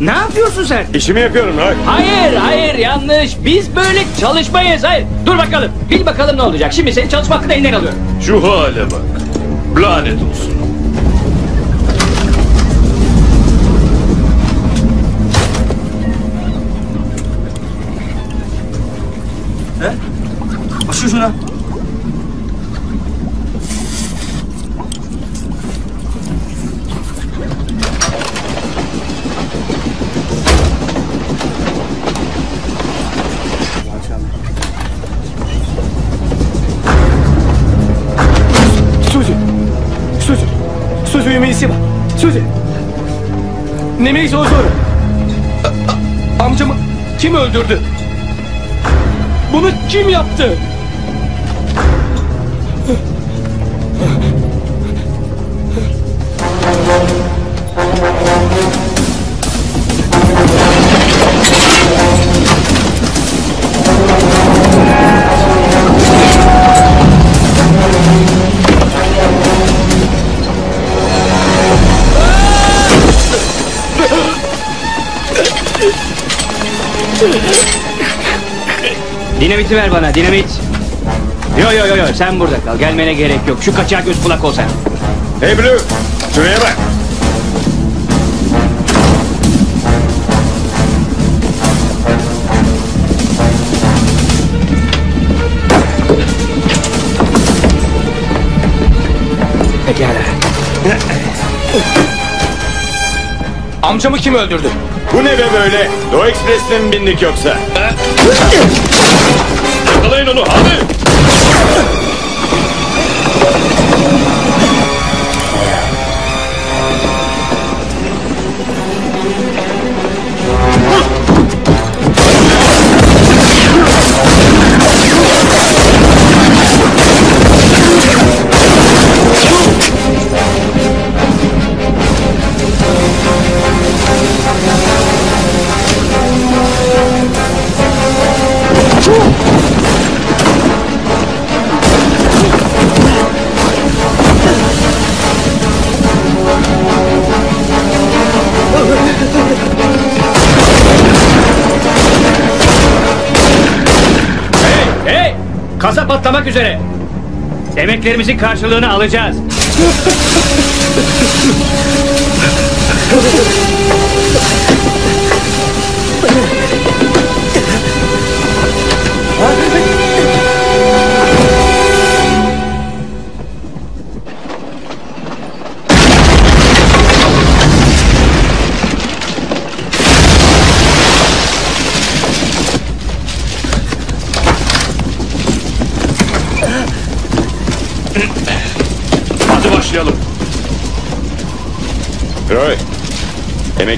ne yapıyorsun sen? İşimi yapıyorum Roy. Hayır, hayır yanlış. Biz böyle çalışmayız, hayır. Dur bakalım, bil bakalım ne olacak. Şimdi senin çalışma hakkını elinden alıyorum. Şu hale bak. Lanet olsun. Şu şuna. İnsieme! Suzy! Nemi zor zor! Amcamı kim öldürdü? Bunu kim yaptı? Dinamiti ver bana, dinamit. Yo yo yo yo, sen burada kal. Gelmene gerek yok. Şu kaçağa göz kulak ol sen. Hey Blue, şuraya bak. Pekala. Amcamı kim öldürdü? Bu ne be böyle? Doğu Ekspresi'ne mi bindik yoksa? Yakalayın onu hadi.《あっ!》Patlamak üzere. Emeklerimizin karşılığını alacağız.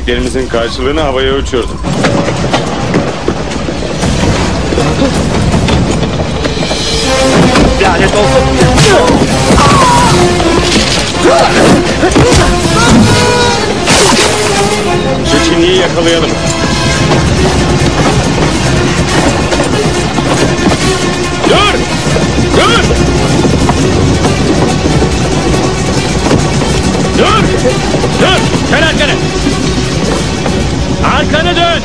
emeklerimizin karşılığını havaya uçurdum. Lanet olsun. Şu Çinliyi yakalayalım. Dur! Dur! Dur! Dur! Dön arkanı! Arkanı dön!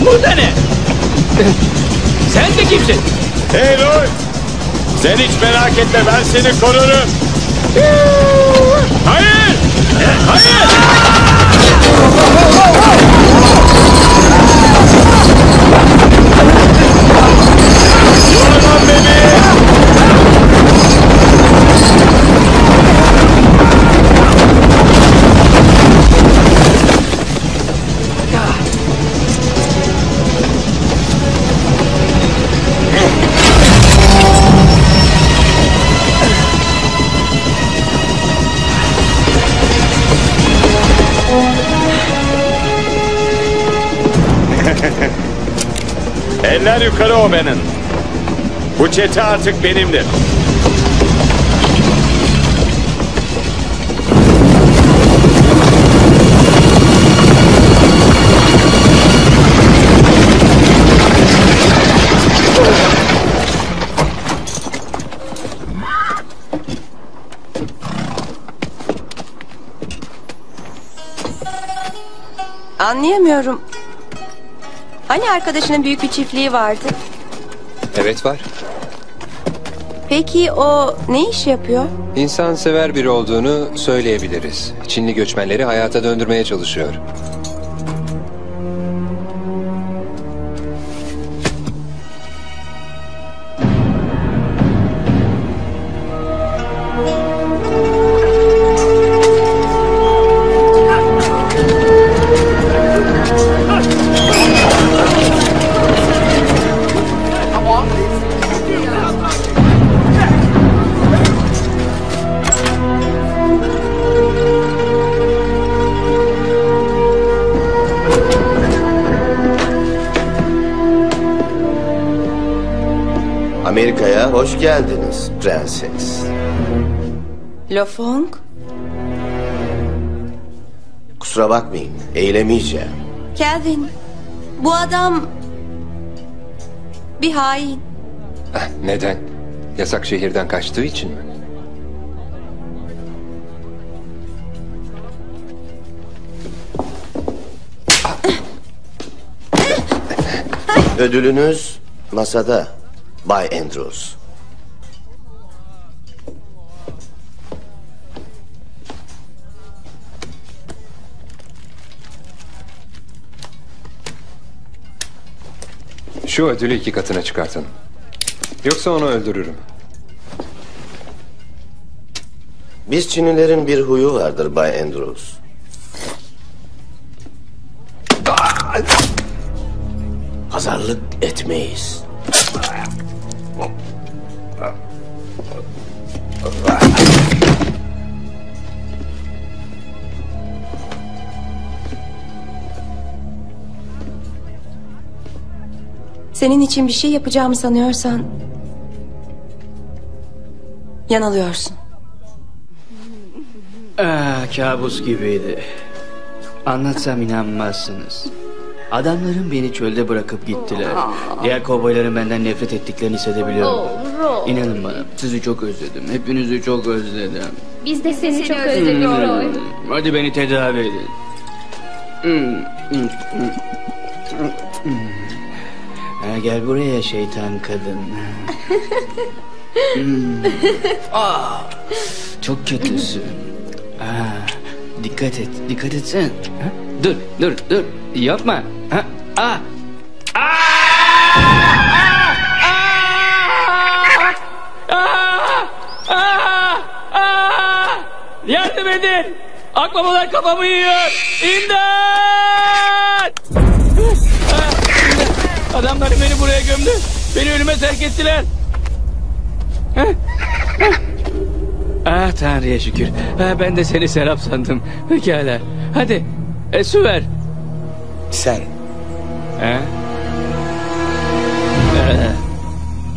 Burada ne? Sen de kimsin? Hey Lloyd! Sen hiç merak etme ben seni korurum. Hayır! Hayır! Eller yukarı o benim. Bu çete artık benimdir. Anlayamıyorum. Hani arkadaşının büyük bir çiftliği vardı? Evet var. Peki o ne iş yapıyor? İnsansever biri olduğunu söyleyebiliriz. Çinli göçmenleri hayata döndürmeye çalışıyor. Hoş geldiniz prenses. Lofong? Kusura bakmayın, eylemeyeceğim. Kelvin. Bu adam bir hain. Neden? Yasak şehirden kaçtığı için mi? Ödülünüz masada, Bay Andrews. Şu ödülü iki katına çıkartın. Yoksa onu öldürürüm. Biz Çinlilerin bir huyu vardır Bay Andrews. Pazarlık etmeyiz. Senin için bir şey yapacağımı sanıyorsan... Yanılıyorsun. Ah, kabus gibiydi. Anlatsam inanmazsınız. Adamlarım beni çölde bırakıp gittiler. Diğer kovboyların benden nefret ettiklerini hissedebiliyorum. İnanın bana sizi çok özledim. Hepinizi çok özledim. Biz de seni çok özledik Roy. Hmm, Hadi beni tedavi edin. Gel buraya şeytan kadın. Hmm. Aa, çok kötüsün. Aa, dikkat et, dikkat etsen. Ha? Dur, dur, dur. Yapma. Ha? Aa. Yardım edin! Akbabalar kafamı yiyor! İmdat! İmdat! Adamlarım beni buraya gömdü. Beni ölüme terk ettiler. Ah, ah. Ah Tanrı'ya şükür. Ah, ben de seni Serap sandım. Pekala. Hadi. E, su ver. Sen. Ha?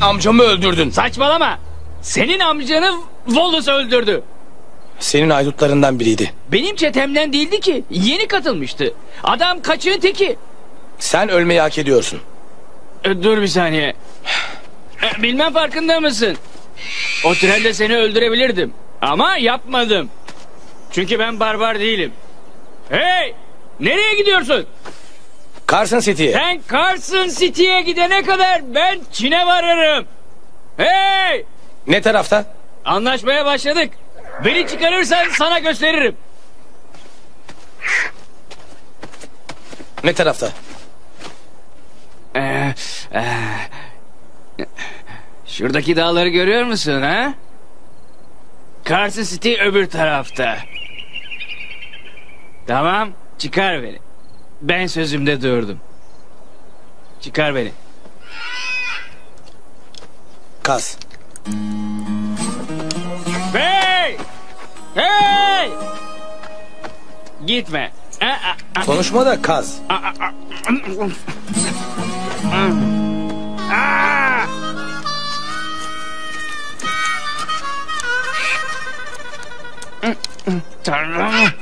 Amcamı öldürdün. Saçmalama. Senin amcanı Wallace öldürdü. Senin aydutlarından biriydi. Benim çetemden değildi ki. Yeni katılmıştı. Adam kaçığın teki. Sen ölmeyi hak ediyorsun. E, Dur bir saniye. E, Bilmem farkında mısın? O trende seni öldürebilirdim. Ama yapmadım. Çünkü ben barbar değilim. Hey! Nereye gidiyorsun? Carson City'ye. Sen Carson City'ye gidene kadar ben Çin'e varırım. Hey! Ne tarafta? Anlaşmaya başladık. Beni çıkarırsan sana gösteririm. Ne tarafta? Ee, e, şuradaki dağları görüyor musun ha? Carson City öbür tarafta. Tamam, çıkar beni. Ben sözümde durdum. Çıkar beni. Kaz. Hey! Hey! Gitme. Konuşma da kaz. Aa, aa. Aa! Tanrım. Ah!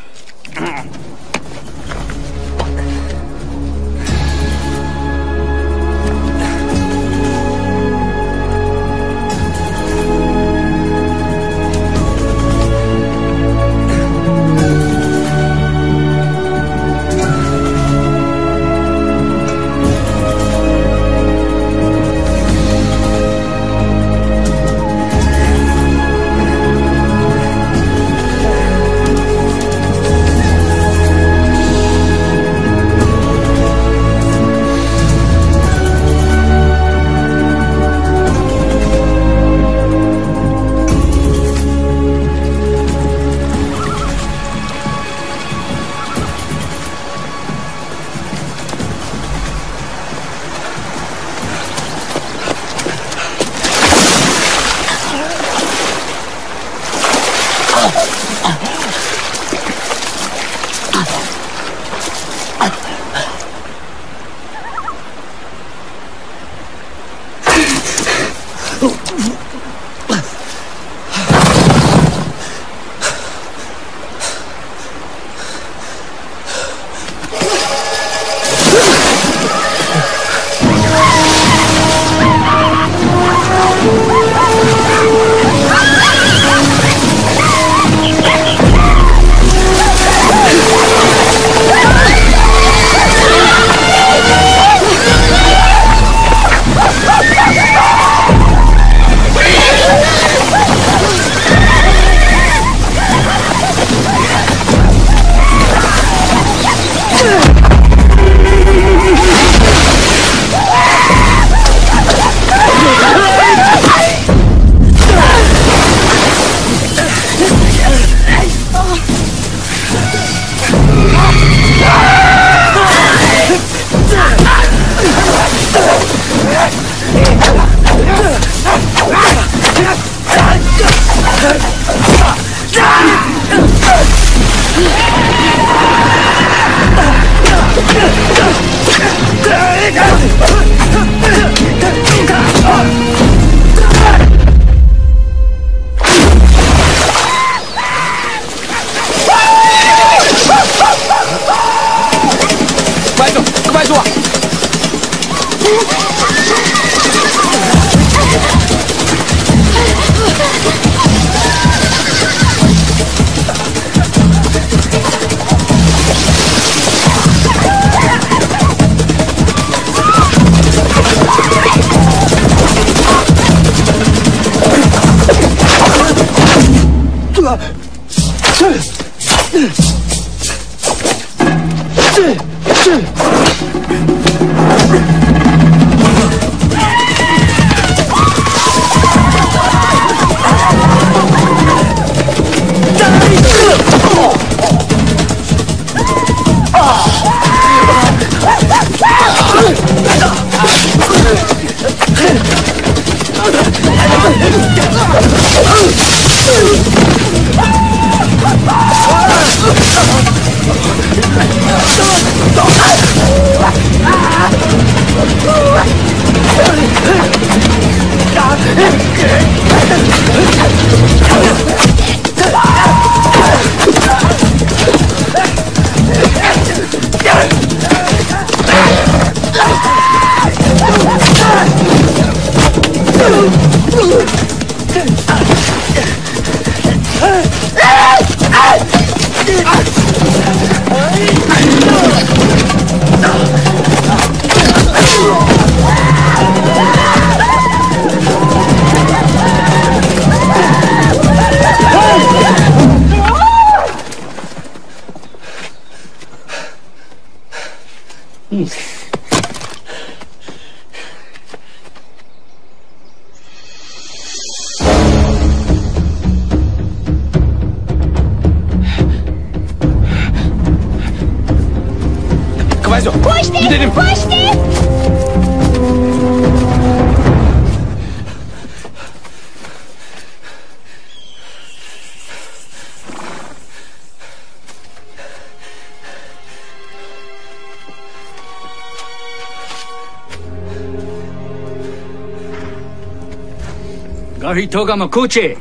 우리 더 가면 고치.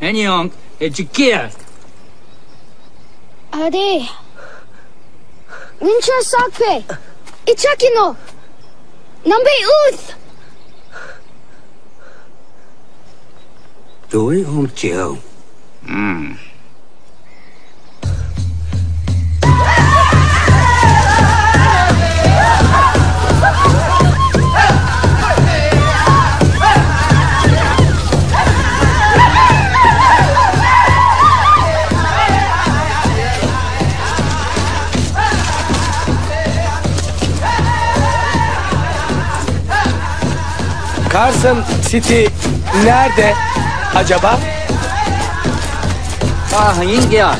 안녕, 에즈키야. 아디, 윈처 사페, 이차키노, 남베 우스. 도이 홈치오. 음. Samsun City nerede acaba? Pahingia.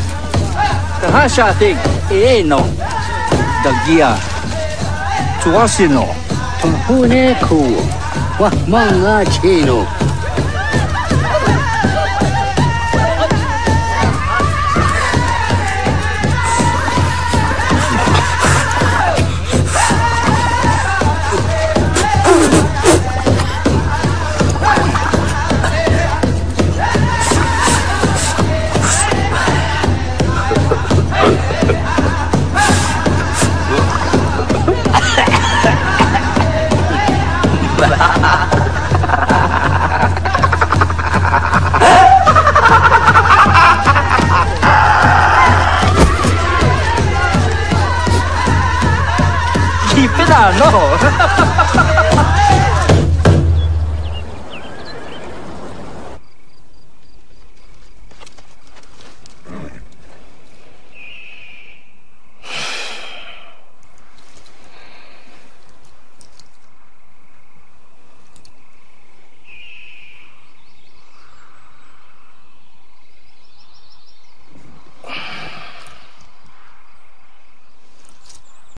Tahaşatik. Eeno. Eh, Dagia. Tuasino. Tumhune ku. Wahmanga chino.